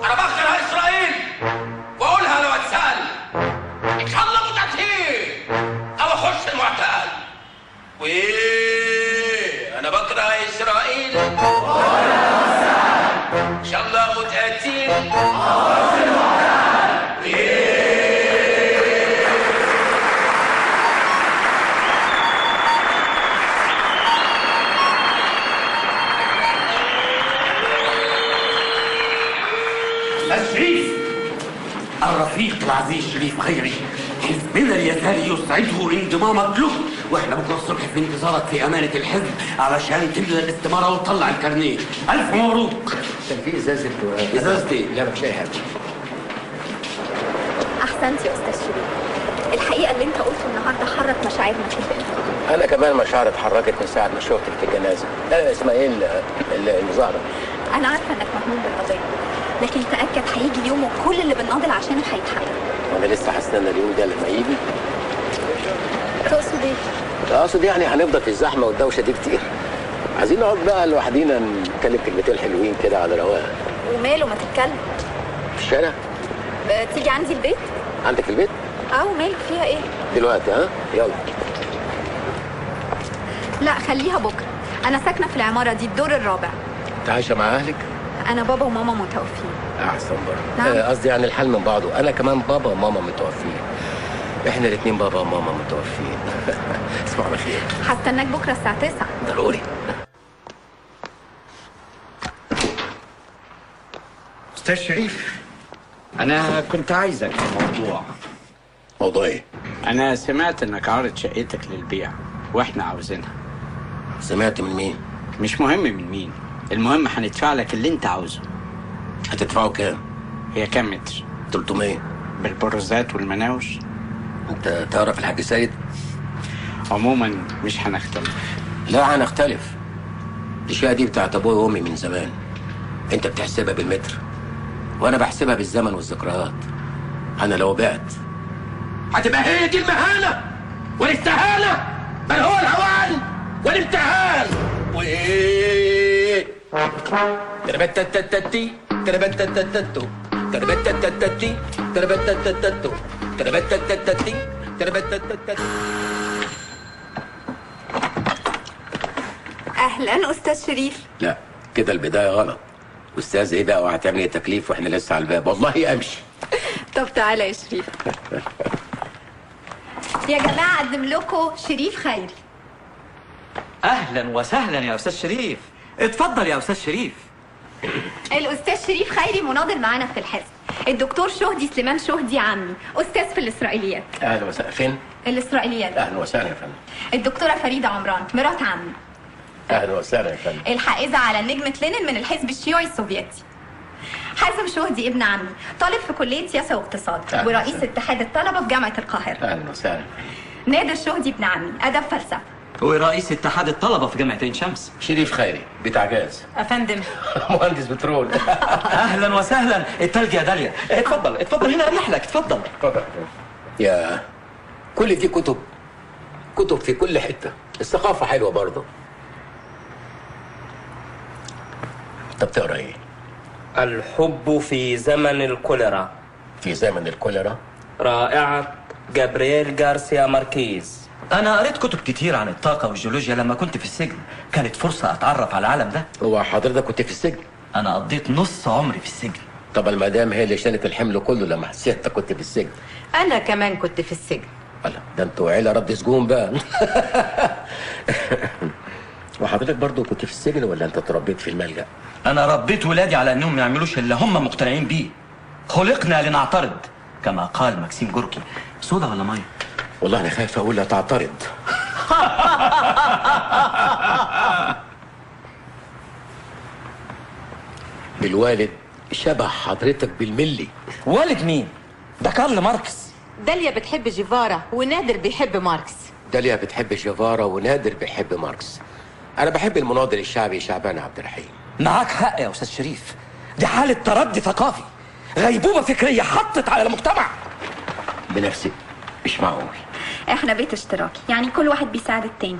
أنا بكره إسرائيل وأقولها لو شاء الله متأتين أو أخش المعتقل وإيه أنا بكره إسرائيل. إن شاء الله متأتين أو أخش المعتقل شريف خيري. حزبنا اليساري يسعده انضمامك له وإحنا بكرة الصبح في انتظارك في أمانة الحزب علشان تملى الاستمارة وتطلع الكارنيه. ألف مبروك. كان في ازازه ازازه إيه؟ لا مش لاقي حاجة. أحسنت يا أستاذ شريف. الحقيقة اللي أنت قلته النهاردة حرك مشاعرنا. جدا <laughs> أنا كمان مشاعري اتحركت من ساعة ما شفتك في الجنازة. لا اسمها إيه ال- ال- المظاهره أنا عارفة إنك مهموم بالقضية لكن تأكد هيجي اليوم وكل اللي بنناضل عشانه هيتحقق وأنا لسه هستنى اليوم ده لما يجي. تقصد إيه؟ اقصد يعني هنفضل في الزحمة والدوشة دي كتير. عايزين نقعد بقى لوحدينا نتكلم كلمتين حلوين كده على رواقه وماله ما تتكلم. في الشارع؟ تيجي عندي البيت؟ عندك البيت؟ أو ماله فيها إيه؟ دلوقتي ها؟ يلا. لا خليها بكرة. أنا ساكنة في العمارة دي الدور الرابع. انت عايشه مع أهلك؟ أنا بابا وماما متوفين أحسن برضه. نعم. آه، قصدي يعني الحال من بعضه. أنا كمان بابا وماما متوفين إحنا الاثنين بابا وماما متوفين <laughs> اسمعوا على خير هستناك بكرة الساعة 9 ضروري. أستاذ شريف أنا كنت عايزك في موضوع موضوع إيه؟ أنا سمعت إنك عارض شقتك للبيع وإحنا عاوزينها. سمعت من مين؟ مش مهم من مين. المهم هندفع لك اللي أنت عاوزه. هتدفعه كام؟ هي كام متر؟ 300 بالبرزات والمناوش. انت تعرف الحاج سيد؟ عموما مش هنختلف. لا هنختلف. الشقه دي بتاعت أبوي وأمي من زمان. أنت بتحسبها بالمتر وأنا بحسبها بالزمن والذكريات. أنا لو بعت هتبقى هي دي المهانة والإستهانة. بل هو الهوان والامتهان. وإيه؟ تربتتتتو تربتتتتي تربتتتتو تربتتتتي تربتتتتي أهلا أستاذ شريف. لا كده البداية غلط. أستاذ إيه بقى وهتعمل إيه تكليف وإحنا لسه على الباب. والله أمشي. <laughs> طب تعالى يا شريف. يا جماعة أقدم لكم شريف خيري أهلا وسهلا يا أستاذ شريف. اتفضل يا أستاذ شريف. الأستاذ شريف خيري مناضل معانا في الحزب. الدكتور شهدي سليمان شهدي عمي أستاذ في الإسرائيليات. أهلا وسهلا. فين؟ الإسرائيليات. أهلا وسهلا يا فندم. الدكتورة فريدة عمران مرات عمي. أهلا وسهلا يا فندم. الحائزة على نجمة لينين من الحزب الشيوعي السوفيتي. حازم شهدي ابن عمي طالب في كلية سياسة واقتصاد ورئيس اتحاد الطلبة في جامعة القاهرة. أهلا وسهلا. نادر شهدي ابن عمي أدب فلسفة. ورئيس اتحاد الطلبة في جامعة عين شمس. شريف خيري بتاع جاز. أفندم. <laughs> مهندس بترول. <laughs> أهلا وسهلا. التلج يا داليا. اتفضل اتفضل هنا أريح لك. اتفضل. اتفضل. يا كل دي كتب كتب في كل حتة. الثقافة حلوة برضه. انت بتقرا إيه؟ الحب في زمن الكوليرا. في زمن الكوليرا؟ رائعة جابرييل جارسيا ماركيز. أنا قريت كتب كتير عن الطاقة والجيولوجيا لما كنت في السجن. كانت فرصة أتعرف على العالم ده. هو حضرتك كنت في السجن؟ أنا قضيت نص عمري في السجن. طب المدام هي اللي شالت الحمل كله لما حسيت كنت في السجن. أنا كمان كنت في السجن. الله ده أنتوا عيلة رد سجون بقى. <laughs> وحضرتك برضو كنت في السجن ولا انت اتربيت في الملجأ؟ أنا ربيت ولادي على إنهم ما يعملوش اللي هم مقتنعين بيه. خلقنا لنعترض كما قال ماكسيم جوركي. صودا ولا مية؟ والله أنا خايف أقول لا تعترض. <laughs> الوالد شبه حضرتك بالملي. والد مين؟ ده كارل ماركس. داليا بتحب جيفارا ونادر بيحب ماركس. داليا بتحب جيفارا ونادر بيحب ماركس. أنا بحب المناضل الشعبي شعبان عبد الرحيم. معاك حق يا أستاذ شريف. دي حالة تردي ثقافي. غيبوبة فكرية حطت على المجتمع. بنفسك مش معقول. إحنا بيت اشتراكي. يعني كل واحد بيساعد التاني.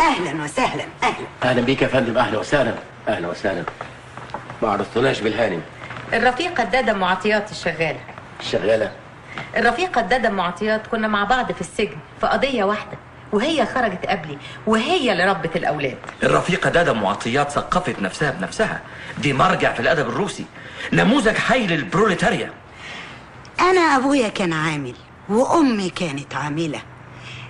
أهلا وسهلا أهلا. أهلا بيك يا فندم أهلا وسهلا. أهلا وسهلا. ما عرفتوناش بالهانم. الرفيقة الدادة ام عطيات الشغالة الشغاله الرفيقة الدادة ام عطيات كنا مع بعض في السجن في قضية واحدة وهي خرجت قبلي وهي اللي ربت الأولاد. الرفيقة دادا ام عطيات ثقفت نفسها بنفسها. دي مرجع في الأدب الروسي. نموذج حي للبروليتاريا. أنا ابويا كان عامل وأمي كانت عاملة.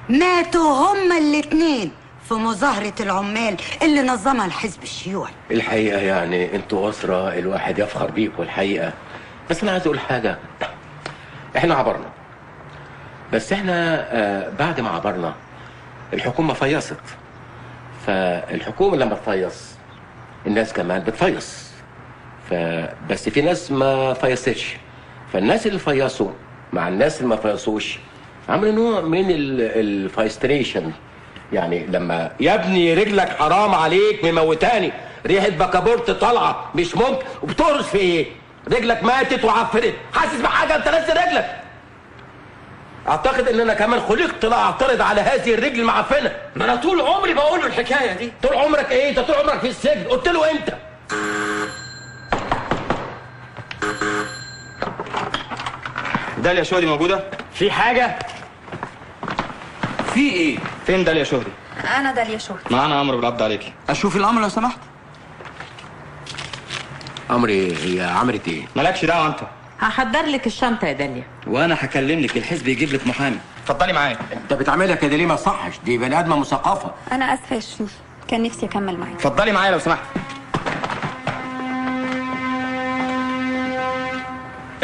ماتوا هما الاتنين في مظاهرة العمال اللي نظمها الحزب الشيوعي. الحقيقة يعني أنتوا أسرة الواحد يفخر بيكم الحقيقة. بس أنا عايز أقول حاجة. إحنا عبرنا. بس إحنا آه بعد ما عبرنا الحكومة فيصت. فالحكومة لما تفيص الناس كمان بتفيص. فبس في ناس ما فيصتش. فالناس اللي فيصوا مع الناس اللي ما فيصوش عملوا نوع من الفايستريشن؟ يعني لما يا ابني رجلك حرام عليك مموتاني ريحة بكابورت طالعة مش ممكن وبتقرص في إيه؟ رجلك ماتت وعفرت. حاسس بحاجة؟ انت ناسي رجلك. اعتقد ان أنا كمان خلقت لا اعترض على هذه الرجل المعفنه ما أنا طول عمري بقول له الحكاية دي. طول عمرك إيه؟ انت طول عمرك في السجن. قلت له إمتى؟ داليا شهدي موجودة؟ في حاجة؟ في إيه؟ فين داليا شهدي؟ أنا داليا شهدي معانا أمر بالعبد عليكي أشوف الأمر لو سمحت. امري هي عملت إيه؟ مالكش دعوة أنت. هحضر لك الشنطة يا داليا. وأنا هكلم لك الحزب يجيب لك محامي. اتفضلي معايا. أنت بتعملها كده ليه ما صحش. دي بني ادمه مثقفة. أنا آسفة يا شريف كان نفسي أكمل معاك. اتفضلي معايا لو سمحت.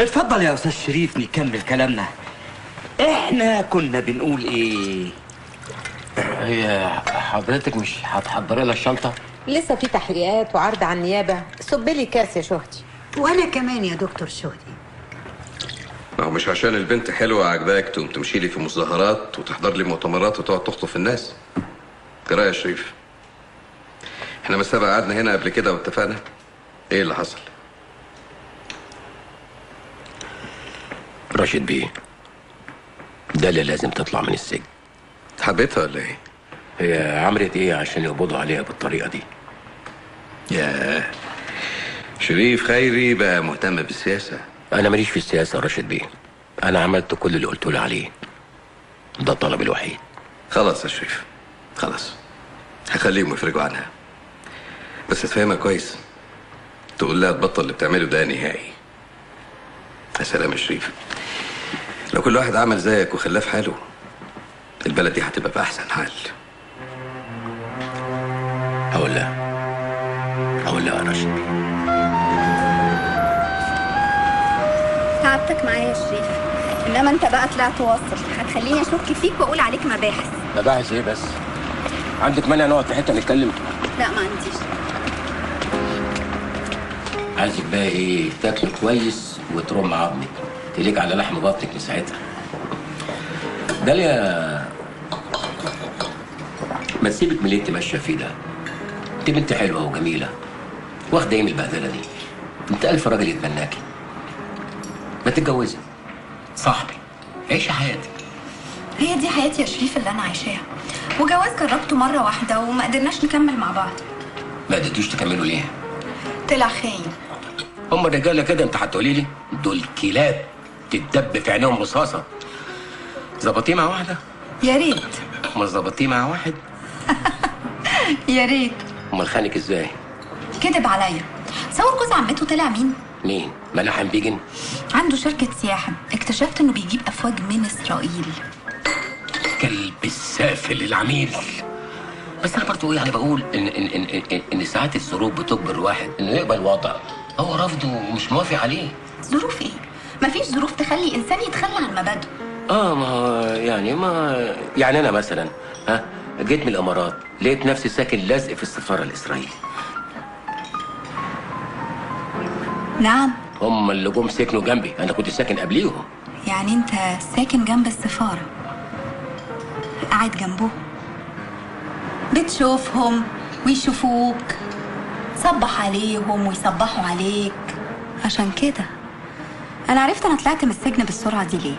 اتفضل يا أستاذ شريف نكمل كلامنا. إحنا كنا بنقول إيه؟ هي حضرتك مش هتحضري لنا الشنطة؟ لسه في تحقيقات وعرض على النيابة. صب لي كاس يا شهدي. وأنا كمان يا دكتور شهدي. ما هو مش عشان البنت حلوة عجباك تقوم تمشي لي في مظاهرات وتحضر لي مؤتمرات وتقعد تخطف الناس؟ قراءة يا شريف. إحنا ما قعدنا هنا قبل كده واتفقنا؟ إيه اللي حصل؟ راشد بيه. داليا لازم تطلع من السجن. حبيتها ولا إيه؟ هي عملت إيه عشان يقبضوا عليها بالطريقة دي؟ ياه شريف خيري بقى مهتم بالسياسة. أنا ماليش في السياسة يا راشد بيه. أنا عملت كل اللي قلت له عليه. ده الطلب الوحيد. خلاص يا شريف. خلاص. هخليهم يفرجوا عنها. بس تفهمها كويس. تقول لها تبطل اللي بتعمله ده نهائي. يا سلام يا شريف. لو كل واحد عمل زيك وخلاه في حاله البلد دي هتبقى في أحسن حال. هقول لها. هقول لها يا بيه تعبتك معايا يا شريف. إنما أنت بقى طلعت واصل. هتخليني أشك فيك وأقول عليك مباحث. مباحث إيه بس؟ عندك مانع نقعد في حتة نتكلم؟ لا ما عنديش. عايزك بقى إيه تاكل كويس وترم عظمك. تليك على لحم بطنك لساعتها داليا ما تسيبك من اللي انت ماشية فيه ده؟ انت بنت حلوة وجميلة واخدة إيه من البهدلة دي؟ انت ألف راجل يتمناكي ما تتجوزي. صاحبي عيشي حياتك. هي دي حياتي يا شريف اللي أنا عايشاها. وجواز جربته مرة واحدة وما قدرناش نكمل مع بعض. ما قدرتوش تكملوا ليه؟ طلع خاين. هم الرجالة كده انت هتقولي لي؟ دول كلاب. تتدب في عينيهم رصاصة. ظبطيه مع واحدة. يا ريت. أمال ظبطيه مع واحد. <laughs> يا ريت. أمال خانك إزاي؟ كذب عليا. تصور جوز عمته طلع مين؟ مين؟ ملاحم بيجن؟ عنده شركة سياحة. اكتشفت إنه بيجيب أفواج من إسرائيل. كلب السافل العميل. بس أنا برضو يعني بقول ان ان ان, إن, إن ساعات الظروف بتجبر الواحد إنه يقبل وضع. هو رافضه ومش موافق عليه. ظروف إيه؟ مفيش ظروف تخلي انسان يتخلى عن مبادئه. آه ما يعني ما يعني أنا مثلا ها جيت من الإمارات لقيت نفسي ساكن لازق في السفارة الاسرائيليه نعم. هم اللي جم سكنوا جنبي أنا كنت ساكن قبليهم. يعني أنت ساكن جنب السفارة. قاعد جنبه. بتشوفهم ويشوفوك. صبح عليهم ويصبحوا عليك. عشان كده. أنا عرفت أنا طلعت من السجن بالسرعة دي ليه.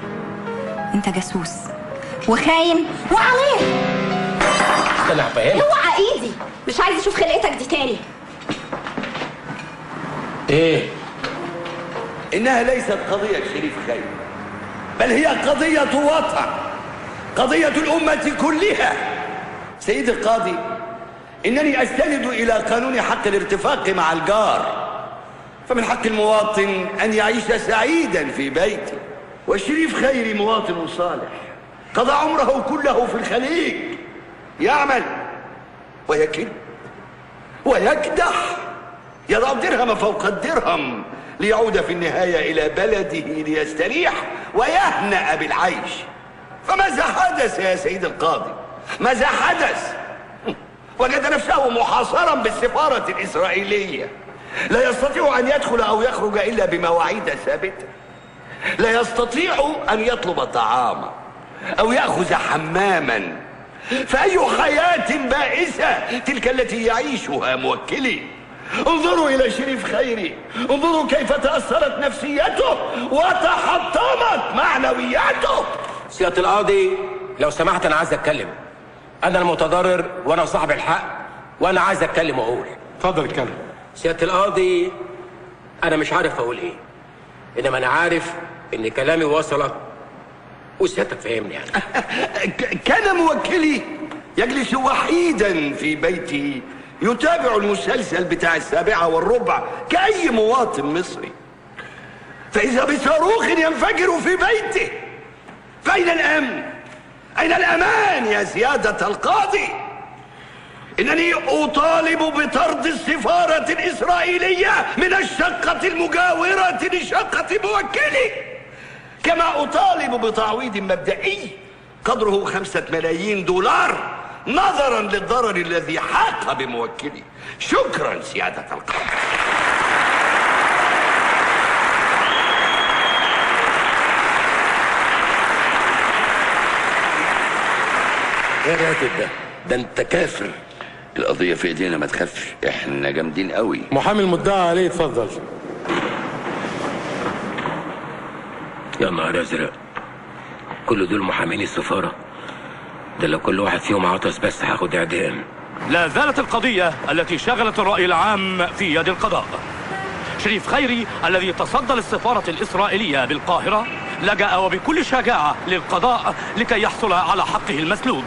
أنت جاسوس. وخاين. وعليه أنا هفهمك اوعى إيدي. مش عايز أشوف خلقتك دي تاني. إيه؟ إنها ليست قضية شريف خير بل هي قضية وطن قضية الأمة كلها. سيد القاضي إنني أستند إلى قانون حق الارتفاق مع الجار. فمن حق المواطن أن يعيش سعيدا في بيته. والشريف خيري مواطن صالح. قضى عمره كله في الخليج. يعمل ويكل ويكدح. يضع الدرهم فوق الدرهم ليعود في النهاية إلى بلده ليستريح ويهنأ بالعيش. فماذا حدث يا سيد القاضي؟ ماذا حدث <laughs> وجد نفسه محاصرا بالسفارة الإسرائيلية. لا يستطيع أن يدخل أو يخرج إلا بمواعيد ثابتة. لا يستطيع أن يطلب طعاما أو يأخذ حماما. فأي حياة بائسة تلك التي يعيشها موكلي؟ انظروا إلى شريف خيري. انظروا كيف تأثرت نفسيته وتحطمت معنوياته. سيادة القاضي لو سمحت أنا عايز أتكلم. أنا المتضرر وأنا صاحب الحق وأنا عايز أتكلم وأقول. اتفضل اتكلم. سيادة القاضي أنا مش عارف أقول إيه إنما أنا عارف إن كلامي وصلك وسيادتك فهمني يعني <laughs> كان موكلي يجلس وحيدا في بيته يتابع المسلسل بتاع السابعة والربع كأي مواطن مصري فإذا بصاروخ ينفجر في بيته فأين الأمن؟ أين الأمان يا سيادة القاضي؟ إنني أطالب بطرد السفارة الإسرائيلية من الشقة المجاورة لشقة موكلي. كما أطالب بتعويض مبدئي قدره خمسة ملايين دولار نظرا للضرر الذي حاق بموكلي. شكرا سيادة القاضي. يا راتب ده ده أنت كافر. القضية في ايدينا ما تخافش. إحنا جامدين قوي. محامي المدعى عليه اتفضل. يا نهار أزرق. كل دول محامين السفارة. ده لو كل واحد فيهم عطس بس هاخد إعدام. لا زالت القضية التي شغلت الرأي العام في يد القضاء. شريف خيري الذي تصدى للسفارة الإسرائيلية بالقاهرة لجأ وبكل شجاعة للقضاء لكي يحصل على حقه المسلوب.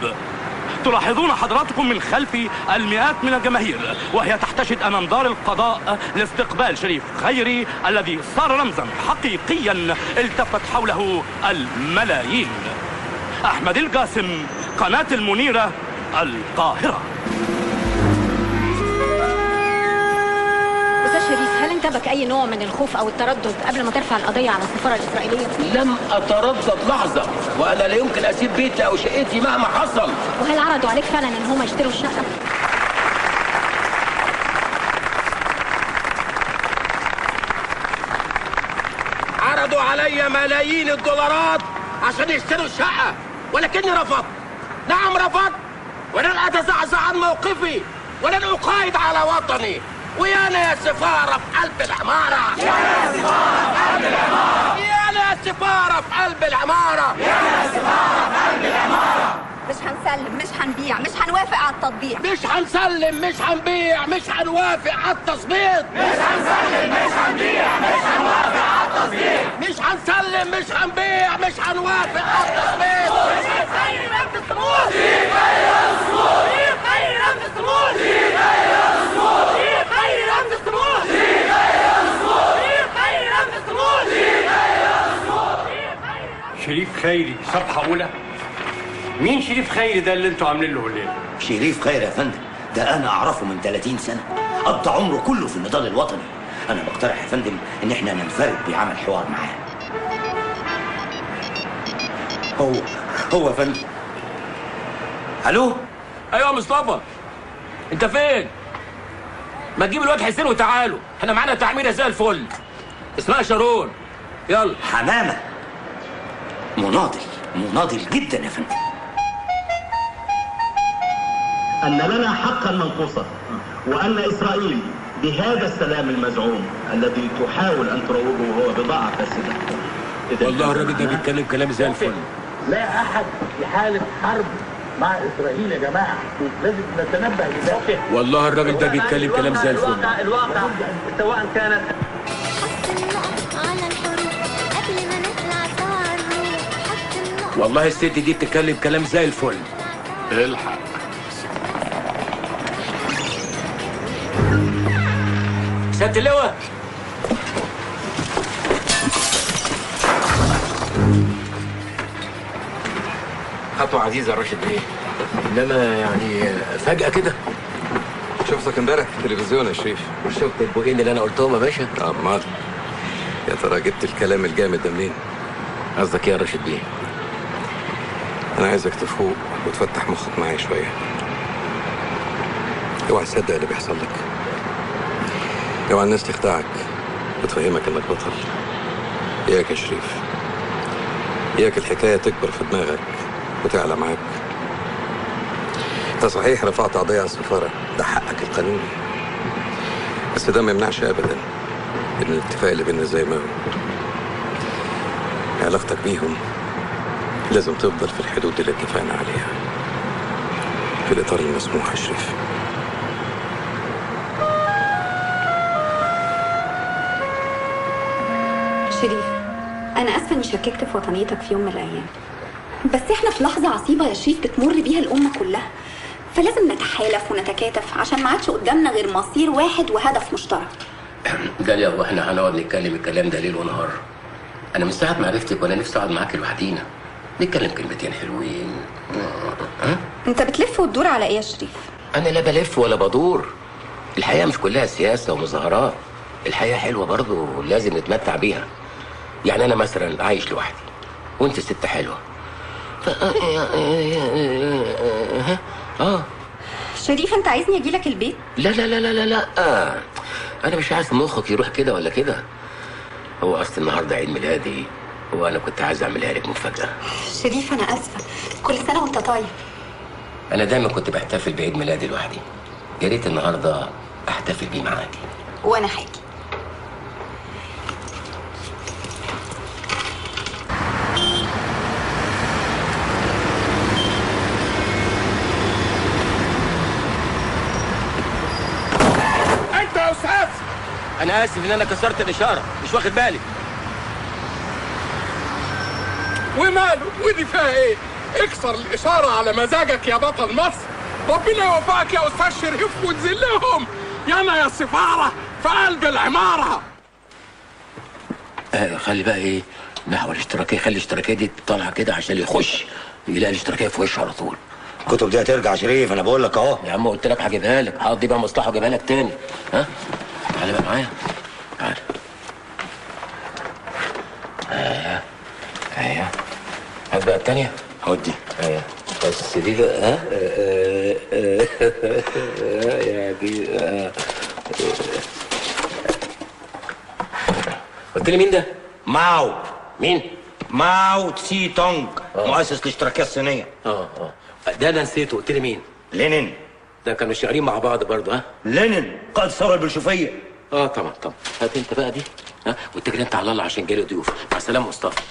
تلاحظون حضراتكم من خلفي المئات من الجماهير وهي تحتشد أمام دار القضاء لاستقبال شريف خيري الذي صار رمزا حقيقيا التفت حوله الملايين. أحمد القاسم قناة المنيرة القاهرة. انتابك أي نوع من الخوف أو التردد قبل ما ترفع القضية على السفارة الإسرائيلية؟ لم أتردد لحظة وأنا لا يمكن أسيب بيتي أو شقتي مهما حصل. وهل عرضوا عليك فعلا إن هم يشتروا الشقة؟ عرضوا علي ملايين الدولارات عشان يشتروا الشقة ولكني رفضت. نعم رفضت. ولن أتزعزع عن موقفي ولن أقايد على وطني. ويانا يا سفارة في قلب العمارة. يا سفارة في قلب العمارة يا سفارة في قلب العمارة. يا سفارة في قلب العمارة مش هنسلم مش هنبيع مش هنوافق على التطبيع مش هنسلم مش هنبيع مش هنوافق على التصبيط مش هنسلم مش هنبيع مش هنوافق على التصبيط مش هنسلم مش هنبيع مش هنوافق على التصبيط شريف خيري رمز الصمود خيري رمز الصمود شريف خيري رمز الصمود شريف خيري رمز الصمود شريف خيري رمز الصمود شريف خيري رمز الصمود شريف خيري رمز الصمود شريف خيري صفحة أولى. مين شريف خيري ده اللي أنتوا عاملين له الليل؟ شريف خير يا فندم ده أنا أعرفه من 30 سنة قضى عمره كله في النضال الوطني. أنا بقترح يا فندم إن إحنا ننفرد بعمل حوار معاه. هو هو يا فندم. ألو؟ أيوه يا مصطفى. أنت فين؟ ما تجيب الواد حسين وتعالوا. إحنا معانا تعميرة زي الفل. اسمها شارون. يلا. حمامة. مناضل. مناضل جدا يا فندم. أن لنا حقا منقوصا وأن إسرائيل بهذا السلام المزعوم الذي تحاول أن تروجه هو بضاعة فاسدة إذا والله الراجل ده بيتكلم كلام زي الفل. لا أحد في حالة حرب مع إسرائيل يا جماعة. لازم نتنبه لذلك والله الراجل ده بيتكلم كلام زي الفل. الواقع الواقع سواء كانت والله الست دي بتتكلم كلام زي الفل. الحق. سيادة اللواء. خطوة عزيزة يا راشد. بيه إنما يعني فجأة كده. شفتك امبارح في التلفزيون يا شريف. شفت البوقين اللي أنا قلتهم يا باشا؟ امال يا ترى جبت الكلام الجامد ده منين؟ قصدك إيه يا راشد؟ بيه أنا عايزك تفوق وتفتح مخك معايا شوية. أوعى تصدق اللي بيحصل لك. أوعى الناس تخدعك وتفهمك إنك بطل. إياك يا شريف. إياك الحكاية تكبر في دماغك وتعلى معاك. انت صحيح رفعت قضية على السفارة. ده حقك القانوني. بس ده ما يمنعش ابدا إن الاتفاق اللي بينا زي ما هو. علاقتك بيهم لازم تفضل في الحدود اللي اتفقنا عليها. في الإطار المسموح يا شريف شريف أنا آسفة إني شككت في وطنيتك في يوم من الأيام. بس إحنا في لحظة عصيبة يا شريف بتمر بيها الأمة كلها. فلازم نتحالف ونتكاتف عشان ما عادش قدامنا غير مصير واحد وهدف مشترك. <clears throat> داليا وإحنا هنقعد نتكلم الكلام ده ليل ونهار. أنا من ساعه ما عرفتك وأنا نفسي أقعد معاك لوحدينا؟ نتكلم كلمتين حلوين. أنت بتلف وتدور على إيه يا شريف؟ أنا لا بلف ولا بدور. الحياة مش كلها سياسة ومظاهرات. الحياة حلوة برضه ولازم نتمتع بيها. يعني أنا مثلا عايش لوحدي وأنت ست حلوة. ف... آه شريف انت عايزني أجي لك البيت؟ لا لا لا لا لا لا. آه. أنا مش عايز مخك يروح كده ولا كده. هو أصل النهارده عيد ميلادي. وأنا كنت عايز اعملها لك مفاجأة. شريف أنا آسفة. كل سنة وأنت طيب. أنا دايما كنت بحتفل بعيد ميلادي لوحدي. يا ريت النهارده أحتفل بيه معاكي. وأنا حاجي أنت يا أستاذ! أنا آسف إن أنا كسرت الإشارة. مش واخد بالي. وماله؟ ودي فيها إيه؟ اكسر الإشارة على مزاجك يا بطل مصر. ربنا يوفقك يا أستاذ شريف وتذلهم. يانا يا السفاره في قلب العمارة. آه خلي بقى إيه نحو الاشتراكية. خلي الاشتراكية دي طالعه كده عشان يخش يلاقي الاشتراكية في وشه على طول. الكتب دي هترجع شريف أنا بقول لك أهو. يا عم قلت لك هجيبها لك. هقضي بقى مصلحة واجيبها لك تاني. ها؟ تعالى بقى معايا. تعالى. أيوه أيوه هات بقى التانية؟ خد دي أيوه بس دي بقى ها آه، آه، آه، يا دي. قلت لي مين ده؟ ماو. مين؟ ماو تسي تونج مؤسس الاشتراكية الصينية. آه آه. ده أنا نسيته قلت لي مين؟ لينين. ده كانوا شغالين مع بعض برضه ها؟ لينين. قائد الثوره البلشفيه آه طبعا طبعا. هات أنت بقى دي ها؟ واتكل أنت على الله عشان جالي ضيوف. مع السلامة مصطفى.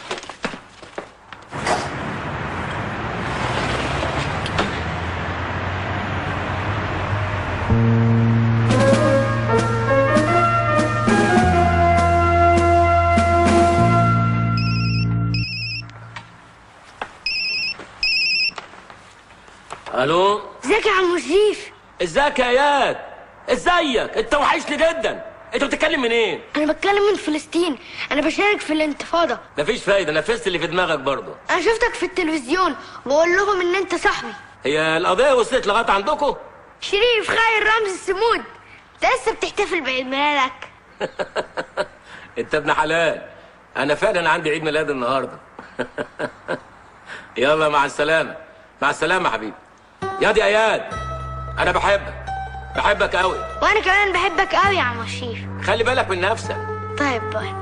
ازيك يا اياد إزيك؟ أنت وحشني جدا. أنت بتتكلم منين؟ أنا بتكلم من فلسطين. أنا بشارك في الانتفاضة. مفيش فايدة. نفذت اللي في دماغك برضه. أنا شفتك في التلفزيون. بقول لهم إن أنت صاحبي. هي القضية وصلت لغاية عندكم؟ شريف خير رمز السمود أنت لسه بتحتفل بعيد ميلادك. <laughs> أنت ابن حلال. أنا فعلا عندي عيد ميلاد النهارده. <laughs> يلا مع السلامة. مع السلامة يا حبيبي. يا دي اياد أنا بحبك بحبك قوي. وأنا كمان بحبك قوي يا عم شريف. خلي بالك من نفسك. طيب باي.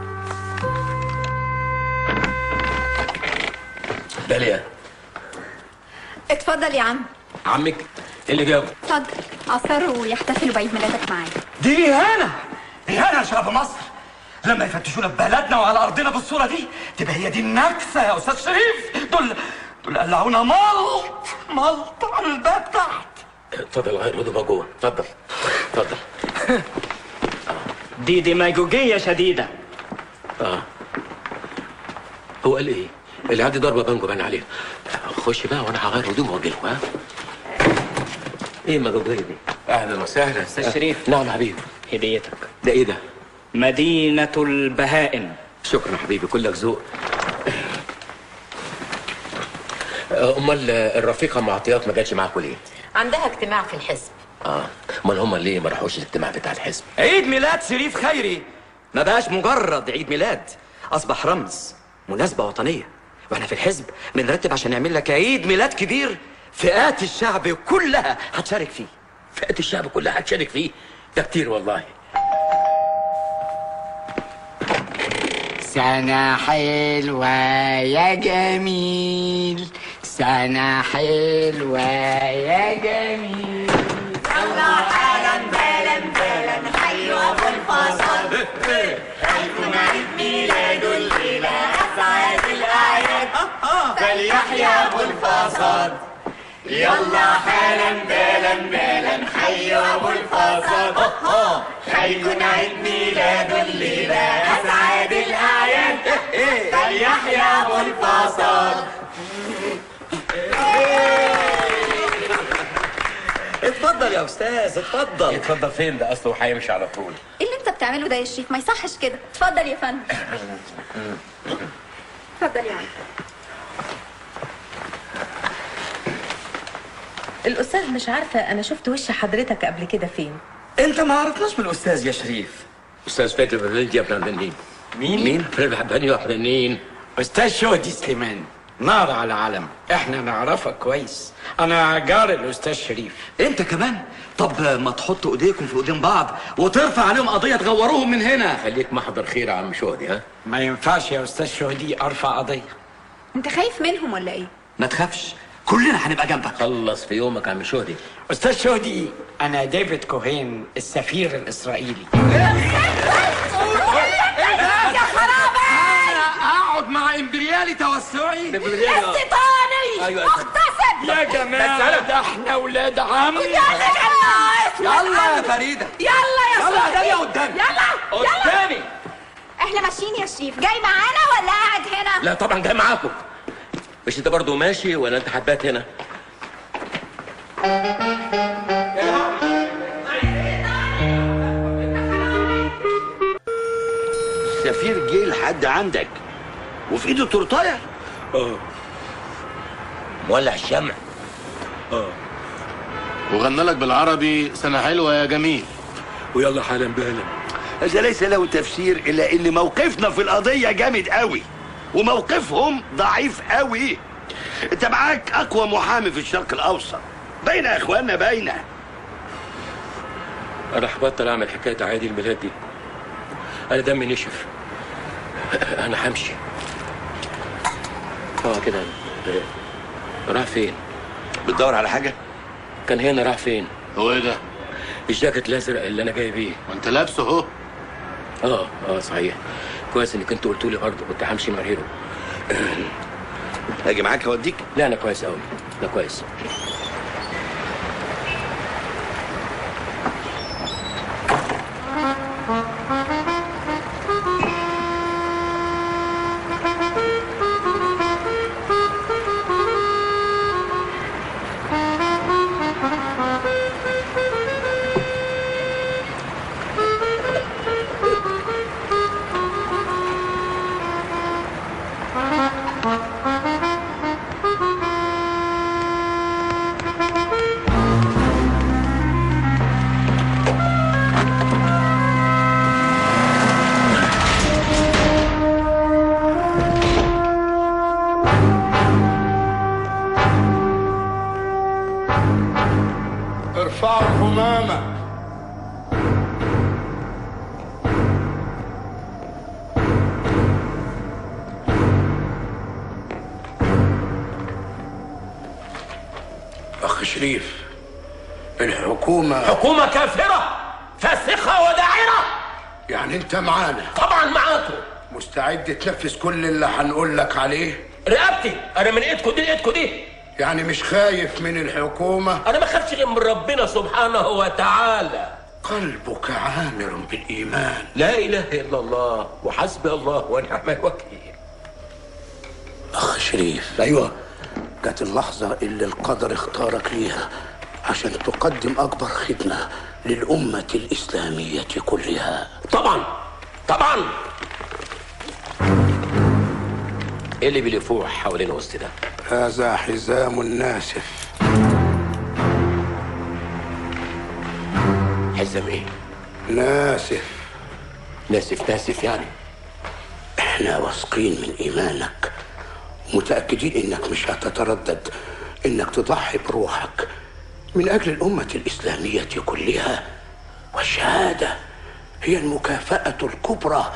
داليا. اتفضل يا عم. عمك إيه اللي جابه؟ اتفضل. اصروا يحتفلوا بعيد ميلادك معايا. دي إهانة. إهانة يا شباب مصر. لما يفتشونا في بلدنا وعلى أرضنا بالصورة دي تبقى هي دي النكسة يا أستاذ شريف. دول دول قلعونا ملط ملط على الباب تحت. اتفضل غير هدومك جوه اتفضل اتفضل دي ديماجوجية شديدة. آه. هو قال إيه؟ اللي عندي ضربة بانجو باين عليها خش بقى وأنا هغير هدومي وأجي لكم ها؟ إيه المجوجيه دي؟ أهلا وسهلا. أستاذ شريف. نعم يا حبيبي. هديتك. ده إيه ده؟ مدينة البهائم. شكرا حبيبي كلك ذوق. آه، أمال الرفيقة معطيات ما جاتش معاكم ليه؟ عندها اجتماع في الحزب. آه. أمال هم ليه ما راحوش الاجتماع بتاع الحزب؟ عيد ميلاد شريف خيري. ما بقاش مجرد عيد ميلاد. أصبح رمز مناسبة وطنية. وإحنا في الحزب بنرتب عشان نعمل لك عيد ميلاد كبير. فئات الشعب كلها هتشارك فيه. فئات الشعب كلها هتشارك فيه؟ ده كتير والله. سنة حلوة يا جميل. سنة حلوة يا جميل. يلا حالا بالا بالا حي أبو الفصل حيكون عيد ميلاده الليلة أسعد الأعياد. فليحيى أبو الفصل يلا حالا بالا بالا حي أبو الفصل حيكون عيد ميلاده الليلة أسعد الأعياد. فليحيى أبو الفصل اتفضل يا أستاذ اتفضل. اتفضل فين ده؟ أصله هيمشي على طول. إيه اللي أنت بتعمله ده يا شريف ما يصحش كده. اتفضل يا فندم. اتفضل يا عم. الأستاذ مش عارفة أنا شفت وش حضرتك قبل كده فين. أنت ما عرفناش بالاستاذ يا شريف. أستاذ فاتن البلدي يا فنانين مين؟ مين؟ فنانين يا فنانين أستاذ شهدي سليمان. نار على علم إحنا نعرفك كويس. أنا جار الأستاذ شريف. انت كمان؟ طب ما تحطوا ايديكم في ايدين بعض وترفع عليهم قضية تغوروهم من هنا. خليك محضر خير يا عم شهدي ها؟ ما ينفعش يا أستاذ شهدي أرفع قضية. انت خايف منهم ولا إيه؟ ما تخافش. كلنا هنبقى جنبك. خلص في يومك يا عم شهدي. أستاذ شهدي أنا ديفيد كوهين السفير الإسرائيلي يا خرابي اقعد امبريالي توسعي. استيطاني. أيوة. مغتصب يا جماعة ده إحنا ولاد عم يا جماعة يلا يا فريدة. يلا يا يلا. يا قدامي. يلا يلا. قدامي. إحنا ماشيين يا شريف. جاي معانا ولا قاعد هنا؟ لا طبعا جاي معاكم. مش انت برضو ماشي ولا انت حبات هنا؟ السفير جه لحد عندك. وفي إيده تورتاية؟ آه. مولع الشمع. آه. وغنى لك بالعربي سنة حلوة يا جميل. ويلا حالا بالا هذا ليس له تفسير إلا إن موقفنا في القضية جامد قوي وموقفهم ضعيف قوي. أنت معاك أقوى محامي في الشرق الأوسط. باينه يا اخوانا باينه أنا هبطل أعمل حكاية عادي الميلاد دي. أنا دمي نشف. أنا همشي آه كده. راح فين؟ بتدور على حاجة؟ كان هنا راح فين؟ هو إيه ده؟ الجاكيت الأزرق اللي أنا جاي بيه. وانت لابسه اهو. آه آه صحيح. كويس إنك أنت قلت لي برضه كنت همشي من غيره. أجي معاك أوديك؟ لا أنا كويس قوي لا كويس. تنفذ كل اللي هنقول لك عليه؟ رقبتي. أنا من ايدكم دي لايدكم دي. يعني مش خايف من الحكومة؟ أنا ما خافش غير من ربنا سبحانه وتعالى. قلبك عامر بالإيمان. لا إله إلا الله وحسبي الله ونعم الوكيل. أخ شريف. أيوة. جت اللحظة اللي القدر اختارك ليها عشان تقدم أكبر خدمة للأمة الإسلامية كلها. طبعا. طبعا. إيه اللي بيلفوه حوالين وسط ده؟ هذا حزام ناسف حزام إيه؟ ناسف ناسف ناسف يعني. إحنا واثقين من إيمانك. متأكدين إنك مش هتتردد إنك تضحي بروحك. من أجل الأمة الإسلامية كلها والشهادة هي المكافأة الكبرى.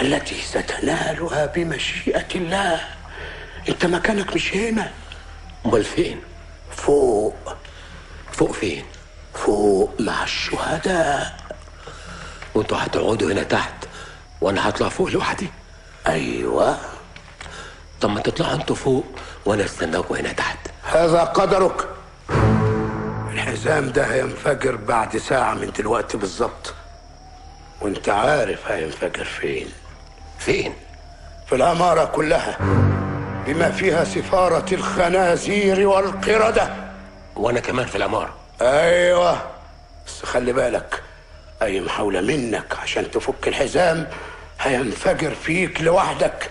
التي ستنالها بمشيئة الله. إنت مكانك مش هنا. أمال فين؟ فوق. فوق فين؟ فوق مع الشهداء. وأنتوا هتقعدوا هنا تحت وأنا هطلع فوق لوحدي؟ أيوه. طب ما تطلعوا أنتوا فوق وأنا استناكم هنا تحت. هذا قدرك. الحزام ده هينفجر بعد ساعة من دلوقتي بالظبط. وأنت عارف هينفجر فين. فين؟ في العمارة كلها بما فيها سفارة الخنازير والقردة. وأنا كمان في العمارة أيوه بس خلي بالك أي محاولة منك عشان تفك الحزام هينفجر فيك لوحدك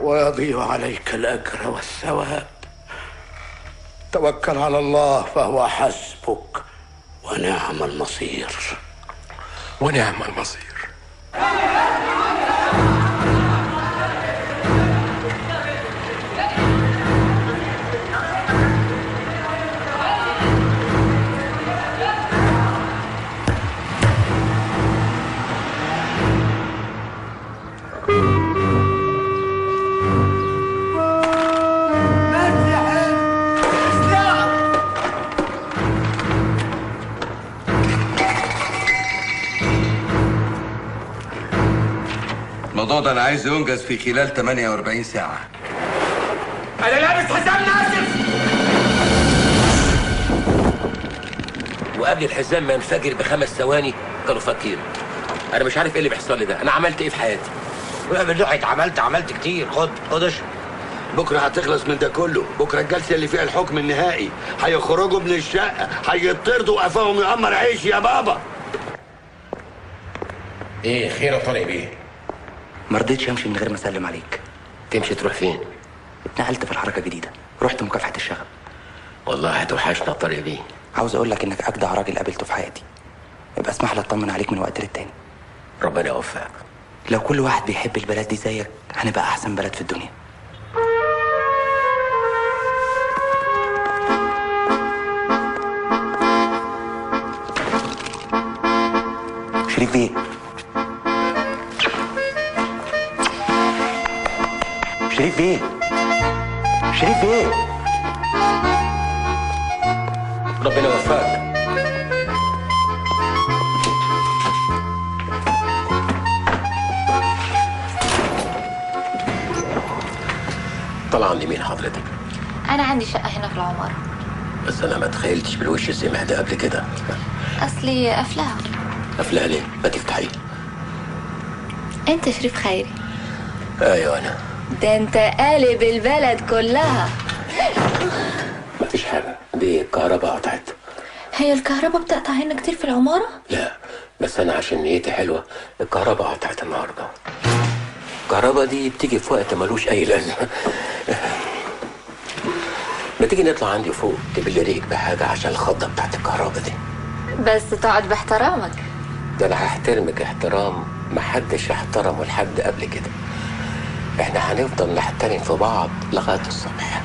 ويضيع عليك الأجر والثواب. توكل على الله فهو حسبك ونعم المصير. ونعم المصير. الموضوع ده أنا عايزه ينجز في خلال 48 ساعة. أنا لابس حزام ناسف وقبل الحزام ما ينفجر بخمس ثواني كانوا فاكين أنا مش عارف إيه اللي بيحصل لي ده. أنا عملت إيه في حياتي؟ من نوعك عملت عملت كتير. خد خد اشرب بكرة هتخلص من ده كله. بكرة الجلسة اللي فيها الحكم النهائي. هيخرجوا من الشقة هيطردوا قفاهم يقمر عيش يا بابا. إيه خير يا طارق بيه. ما رضيتش أمشي من غير ما أسلم عليك. تمشي تروح فين؟ اتنقلت في الحركة الجديدة. رحت مكافحة الشغب. والله هتوحشنا طارق بيه عاوز أقول لك إنك أجدع راجل قابلته في حياتي. يبقى اسمح لي أطمن عليك من وقت للتاني. ربنا يوفقك. لو كل واحد بيحب البلد دي زيك هنبقى أحسن بلد في الدنيا. شريف بيه. شريف بيه. شريف بيه. ربنا يوفقك. طلع عندي مين حضرتك؟ أنا عندي شقة هنا في العمارة. بس أنا ما تخيلتش بالوش السمح ده قبل كده. أصلي قافلاها. قافلها ليه؟ ما تفتحي. أنت شريف خيري. أيوه أنا. ده أنت قالب البلد كلها. مفيش حاجة. دي الكهرباء قطعت. هي الكهرباء بتقطع هنا كتير في العمارة؟ لا بس أنا عشان نيتي حلوة الكهرباء قطعت النهارده. الكهرباء دي بتيجي في وقت ملوش أي لازمة. ما تيجي نطلع عندي فوق تبلي ريق بحاجة عشان الخضة بتاعت الكهرباء دي. بس تقعد باحترامك. ده أنا هحترمك احترام محدش احترمه لحد قبل كده. إحنا هنفضل نحترم في بعض لغاية الصبح.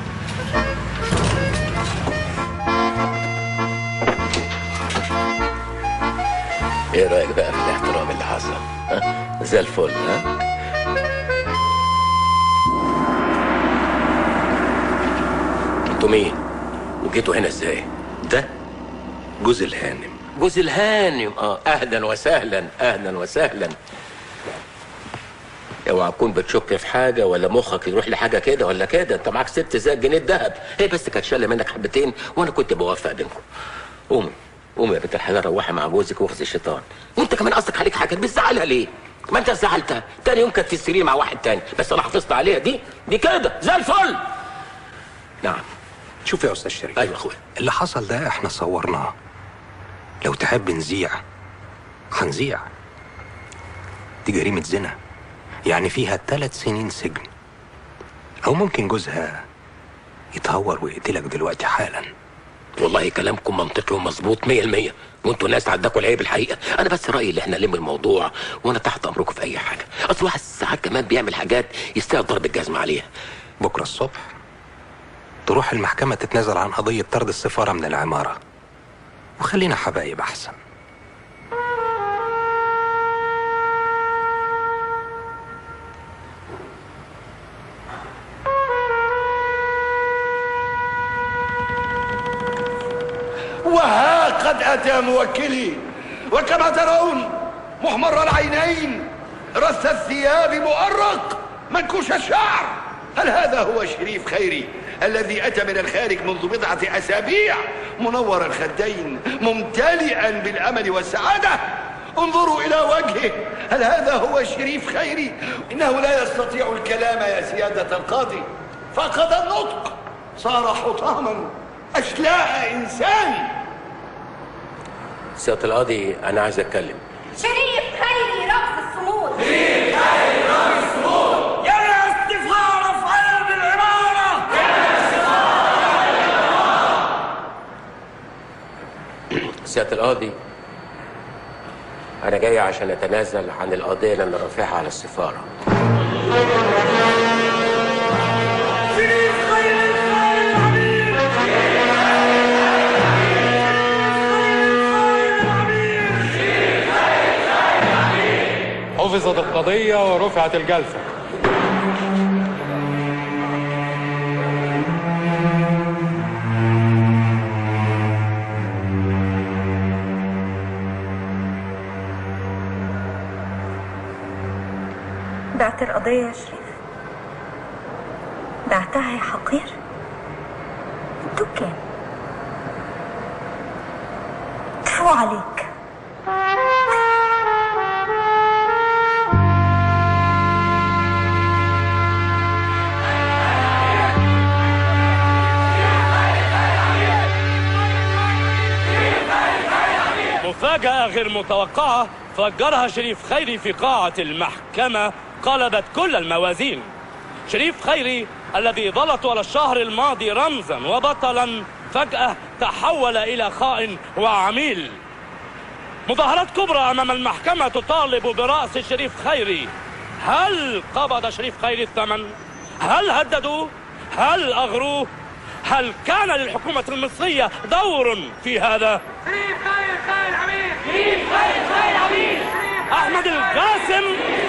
إيه رأيك بقى في الاحترام اللي حصل؟ زي الفل ها؟ أنتوا مين؟ وجيتوا هنا إزاي؟ ده جوز الهانم. جوز الهانم. آه أهلا وسهلا أهلا وسهلا. اوعى تكون بتشك في حاجة ولا مخك يروح لحاجة كده ولا كده. أنت معاك ست زي جنيه ذهب هي بس كانت شايلة منك حبتين وأنا كنت بوفق بينكم. قومي قومي يا بنت الحلال روحي مع جوزك واخذي الشيطان. وأنت كمان قصدك عليك حاجة بتزعلها ليه؟ ما أنت زعلتها. تاني يوم كانت في السرير مع واحد تاني. بس أنا حافظت عليها. دي دي كده زي الفل. نعم. شوف يا أستاذ شريف. أيوه أخويا. اللي حصل ده إحنا صورناه. لو تحب نذيع هنذيع دي جريمة زنا. يعني فيها ثلاث سنين سجن. أو ممكن جوزها يتهور ويقتلك دلوقتي حالا. والله كلامكم منطقي ومظبوط 100% وانتوا ناس عندكم العيب الحقيقة. أنا بس رأيي إن إحنا نلم الموضوع وأنا تحت أمركم في أي حاجة. أصل واحد ساعات كمان بيعمل حاجات يستاهل ضرب الجزمه عليها. بكرة الصبح تروح المحكمة تتنازل عن قضية طرد السفارة من العمارة. وخلينا حبايب أحسن. وها قد أتى موكلي. وكما ترون محمر العينين رث الثياب مؤرق منكوش الشعر. هل هذا هو شريف خيري الذي أتى من الخارج منذ بضعة أسابيع؟ منور الخدين ممتلئا بالأمل والسعادة. انظروا إلى وجهه. هل هذا هو شريف خيري؟ إنه لا يستطيع الكلام يا سيادة القاضي. فقد النطق. صار حطاما. أشلاء إنسان. سيادة القاضي أنا عايز أتكلم. شريف خيري رأس الصمود شريف خيري رأس الصمود يلا استفهار في قلب العمارة. يلا استفهار في العمارة سيادة القاضي أنا جاي عشان أتنازل عن القضية اللي أنا رافعها على السفارة. حفظت القضية ورفعت الجلسة. بعت القضية يا شريف. بعتها يا حقير. غير متوقعة فجرها شريف خيري في قاعة المحكمة قلبت كل الموازين شريف خيري الذي ظل طول الشهر الماضي رمزا وبطلا فجأة تحول إلى خائن وعميل مظاهرات كبرى أمام المحكمة تطالب برأس شريف خيري هل قبض شريف خيري الثمن؟ هل هددوه؟ هل أغروه؟ هل كان للحكومة المصرية دور في هذا؟ أحمد القاسم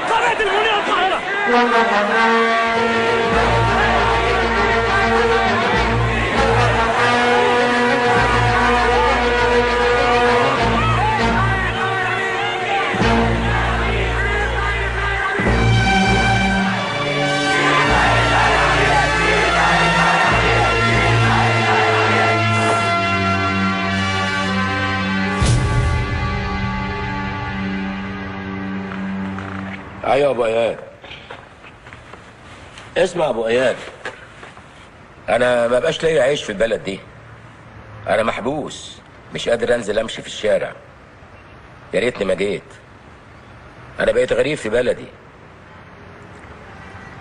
قناة المنير القاهرة. أيوة يا أبو إياد. اسمع يا أبو إياد. أنا ما بقاش ليا عيش في البلد دي. أنا محبوس. مش قادر أنزل أمشي في الشارع. يا ريتني ما جيت. أنا بقيت غريب في بلدي.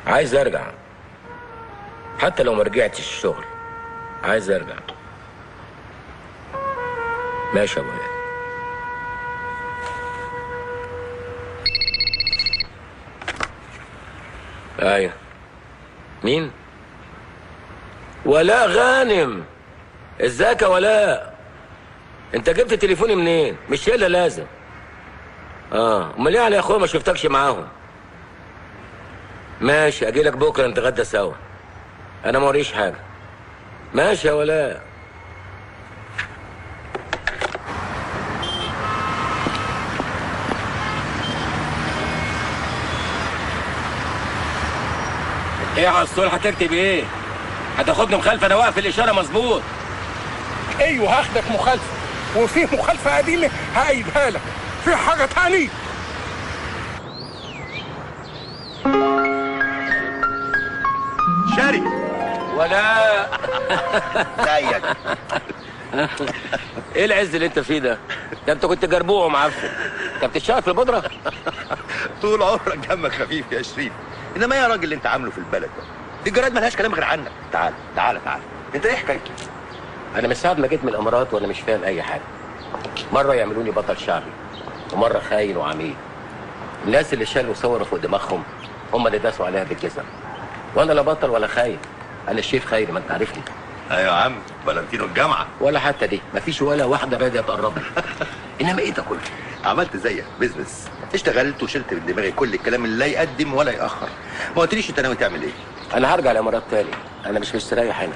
عايز أرجع. حتى لو ما رجعتش الشغل. عايز أرجع. ماشي يا أبو إياد. أيوه مين؟ ولاء غانم. ازيك يا ولاء أنت جبت تليفوني منين؟ مش اللي لازم. آه. أمال إيه يا أخويا ما شفتكش معاهم؟ ماشي أجي لك بكرة نتغدى سوا. أنا ما حاجة. ماشي يا ولاء إيه يا الصلح هتكتب إيه؟ هتاخدني مخالفة؟ أنا واقف الإشارة مظبوط. أيوه هاخدك مخالفة. وفي مخالفة قديمة هقيدها لك. في حاجة تاني؟ شاري. ولا. زيك إيه العز اللي انت فيه ده؟ ده انت كنت جربوع ومعفن انت بتشتغل في البودرة؟ طول عمرك دمك خفيف يا شريف. إنما يا راجل اللي أنت عامله في البلد ده. دي الجرايد ملهاش كلام غير عنك. تعال تعال تعال. أنت إيه حكايتك؟ أنا من ساعة ما جيت من الإمارات وأنا مش فاهم أي حاجة. مرة يعملوني بطل شعبي ومرة خاين وعميل. الناس اللي شالوا صورة فوق دماغهم هم اللي داسوا عليها بالجزم. وأنا لا بطل ولا خاين. أنا الشيف خيري ما أنت عارفني. أيوه يا عم فالنتينو الجامعة. ولا حتى دي. مفيش ولا واحدة راضيه تقرب لي <laughs> إنما إيه ده كله عملت زيك بزنس اشتغلت وشلت من دماغي كل الكلام اللي لا يقدم ولا يأخر. ما قلتليش أنت ناوي تعمل إيه؟ أنا هرجع الامارات تاني. أنا مش مستريح هنا.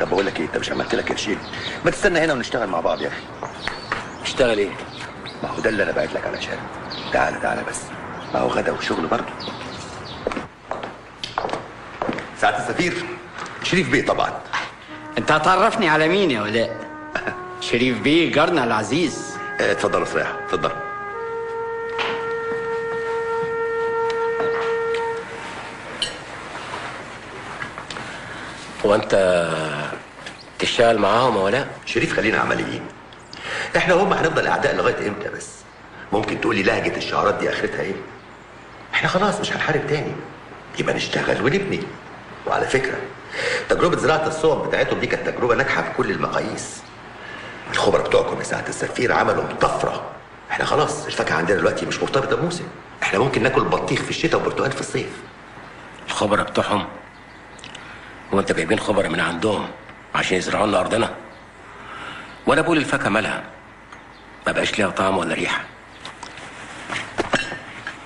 طب بقول لك إيه؟ أنت مش عملت لك قرشين ما تستنى هنا ونشتغل مع بعض يا أخي. اشتغل إيه؟ ما هو ده اللي أنا بعت لك علشان تعالى تعالى بس. ما هو غدا وشغل برضه. ساعة السفير. شريف بيه طبعا. أنت هتعرفني على مين يا ولاء <laughs> شريف بيه جارنا العزيز. آه، اتفضل استريح اتفضل. هو انت تشتغل معاهم ولا لا؟ شريف خلينا عمليين. إحنا وهم هنفضل اعداء لغاية إمتى بس؟ ممكن تقولي لهجة الشعارات دي آخرتها إيه؟ إحنا خلاص مش هنحارب تاني. يبقى نشتغل ونبني. وعلى فكرة تجربة زراعة الصوب بتاعتهم دي كانت تجربة ناجحة في كل المقاييس. الخبراء بتوعكم يا سعادة السفير عملوا طفرة. إحنا خلاص الفاكهة عندنا دلوقتي مش مرتبطة بموسم. إحنا ممكن ناكل بطيخ في الشتاء وبرتقال في الصيف. الخبراء بتوعهم. هو أنت جايبين خبراء من عندهم عشان يزرعوا لنا أرضنا؟ وأنا بقول الفاكهة مالها؟ ما بقاش ليها طعم ولا ريحة.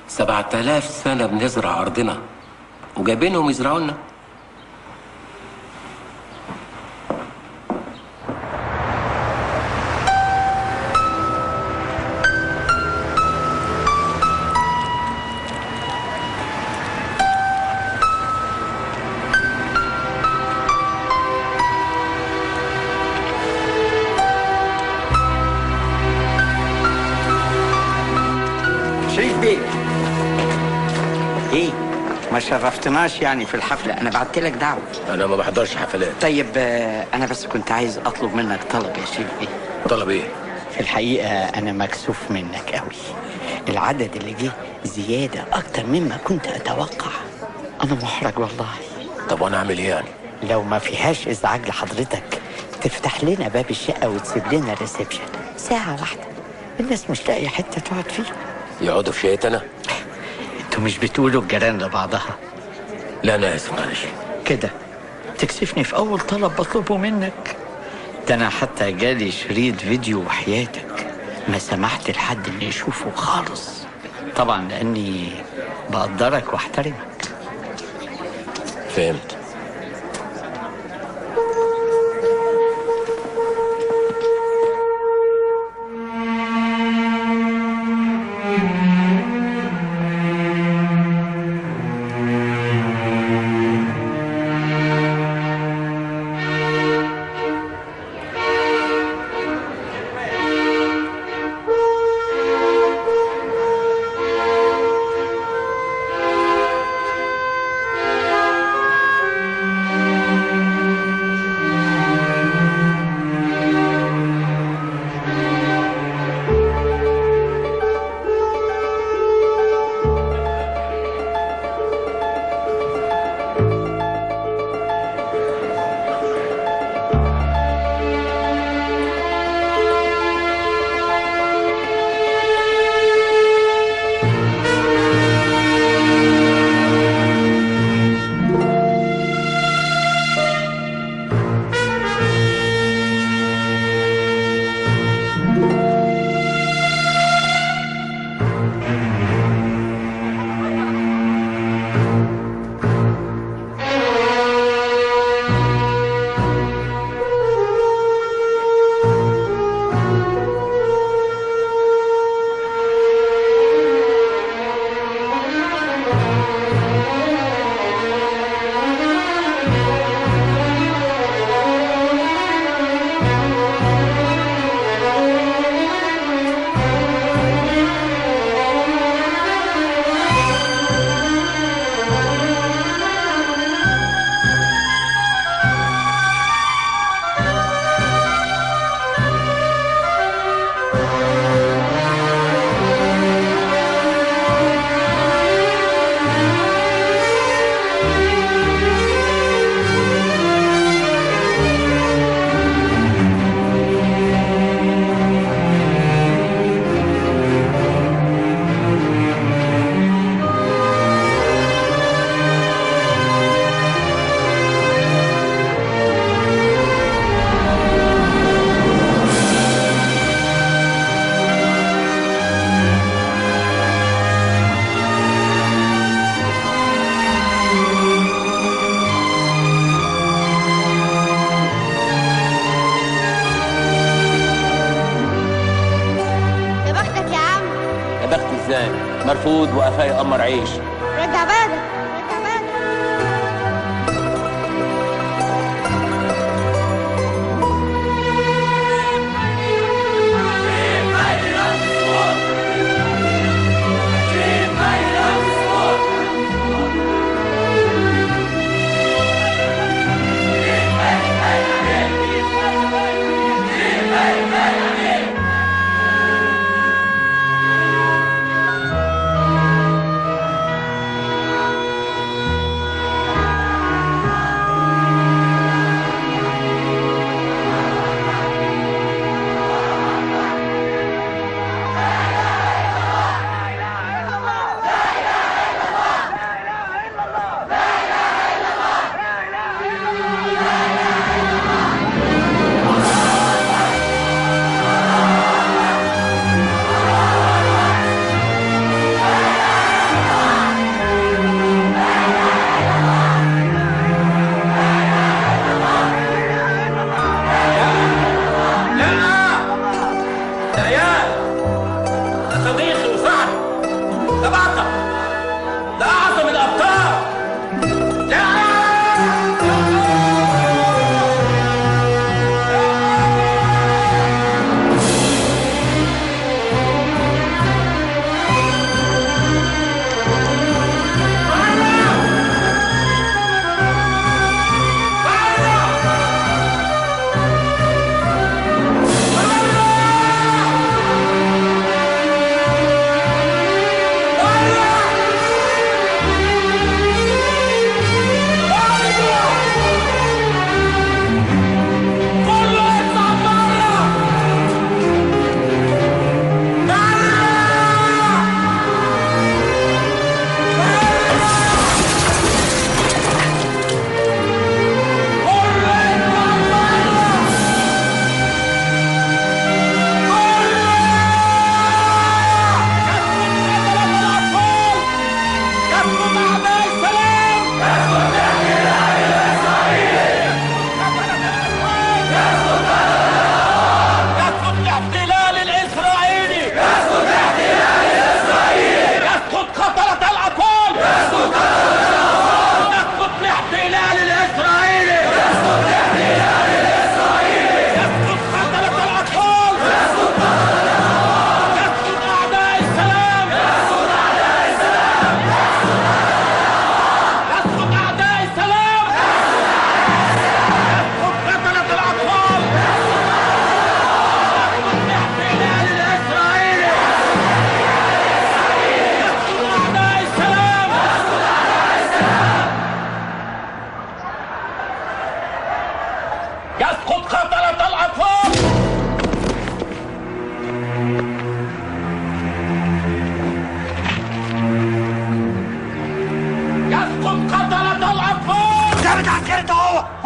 سبعة آلاف سنة بنزرع أرضنا وجايبينهم يزرعوا لنا. شرفتناش يعني في الحفلة. أنا بعت لك دعوة. أنا ما بحضرش حفلات. طيب آه، أنا بس كنت عايز أطلب منك طلب يا شريف بيه طلب إيه؟ في الحقيقة أنا مكسوف منك قوي العدد اللي جه زيادة أكتر مما كنت أتوقع. أنا محرج والله. طب وأنا أعمل إيه يعني؟ لو ما فيهاش إزعاج لحضرتك تفتح لنا باب الشقة وتسيب لنا الريسبشن. ساعة واحدة. الناس مش لاقية حتة تقعد فيها يقعدوا في شقتي أنا؟ أنتوا مش بتقولوا الجيران لبعضها؟ لا أنا آسف معلش كده. تكسفني في أول طلب بطلبه منك. ده أنا حتى جالي شريط فيديو وحياتك ما سمحت لحد إني يشوفه خالص. طبعا لأني بقدرك وأحترمك. فهمت.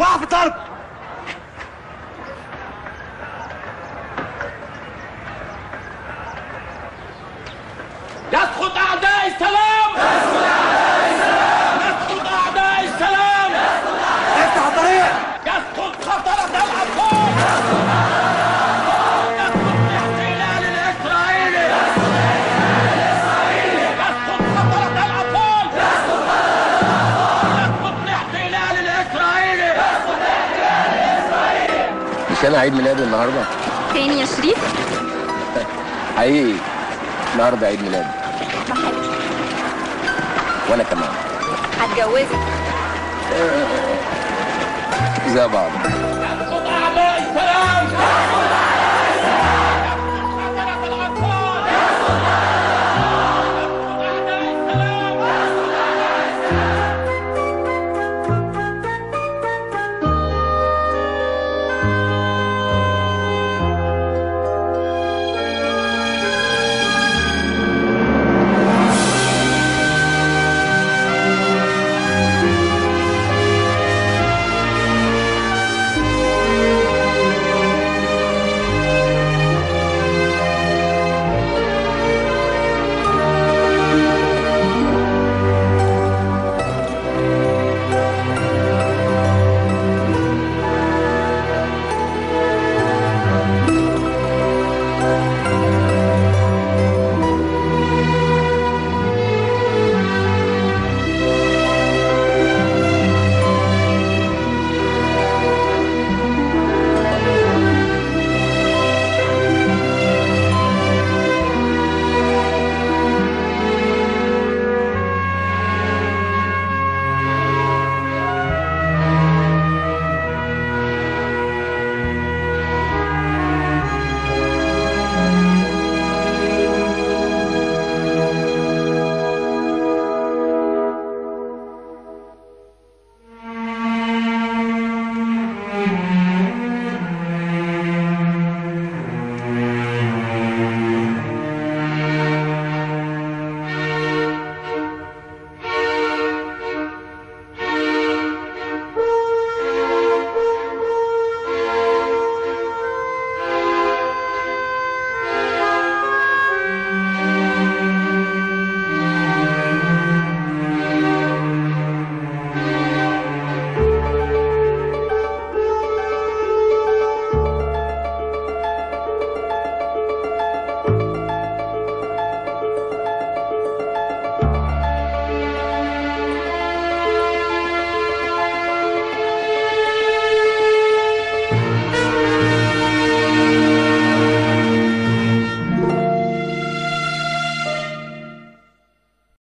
وقع في أنا عيد ميلادي النهارده. تاني يا شريف؟ حقيقي. النهارده عيد ميلادي. وأنا كمان. هتجوزك زي بعض.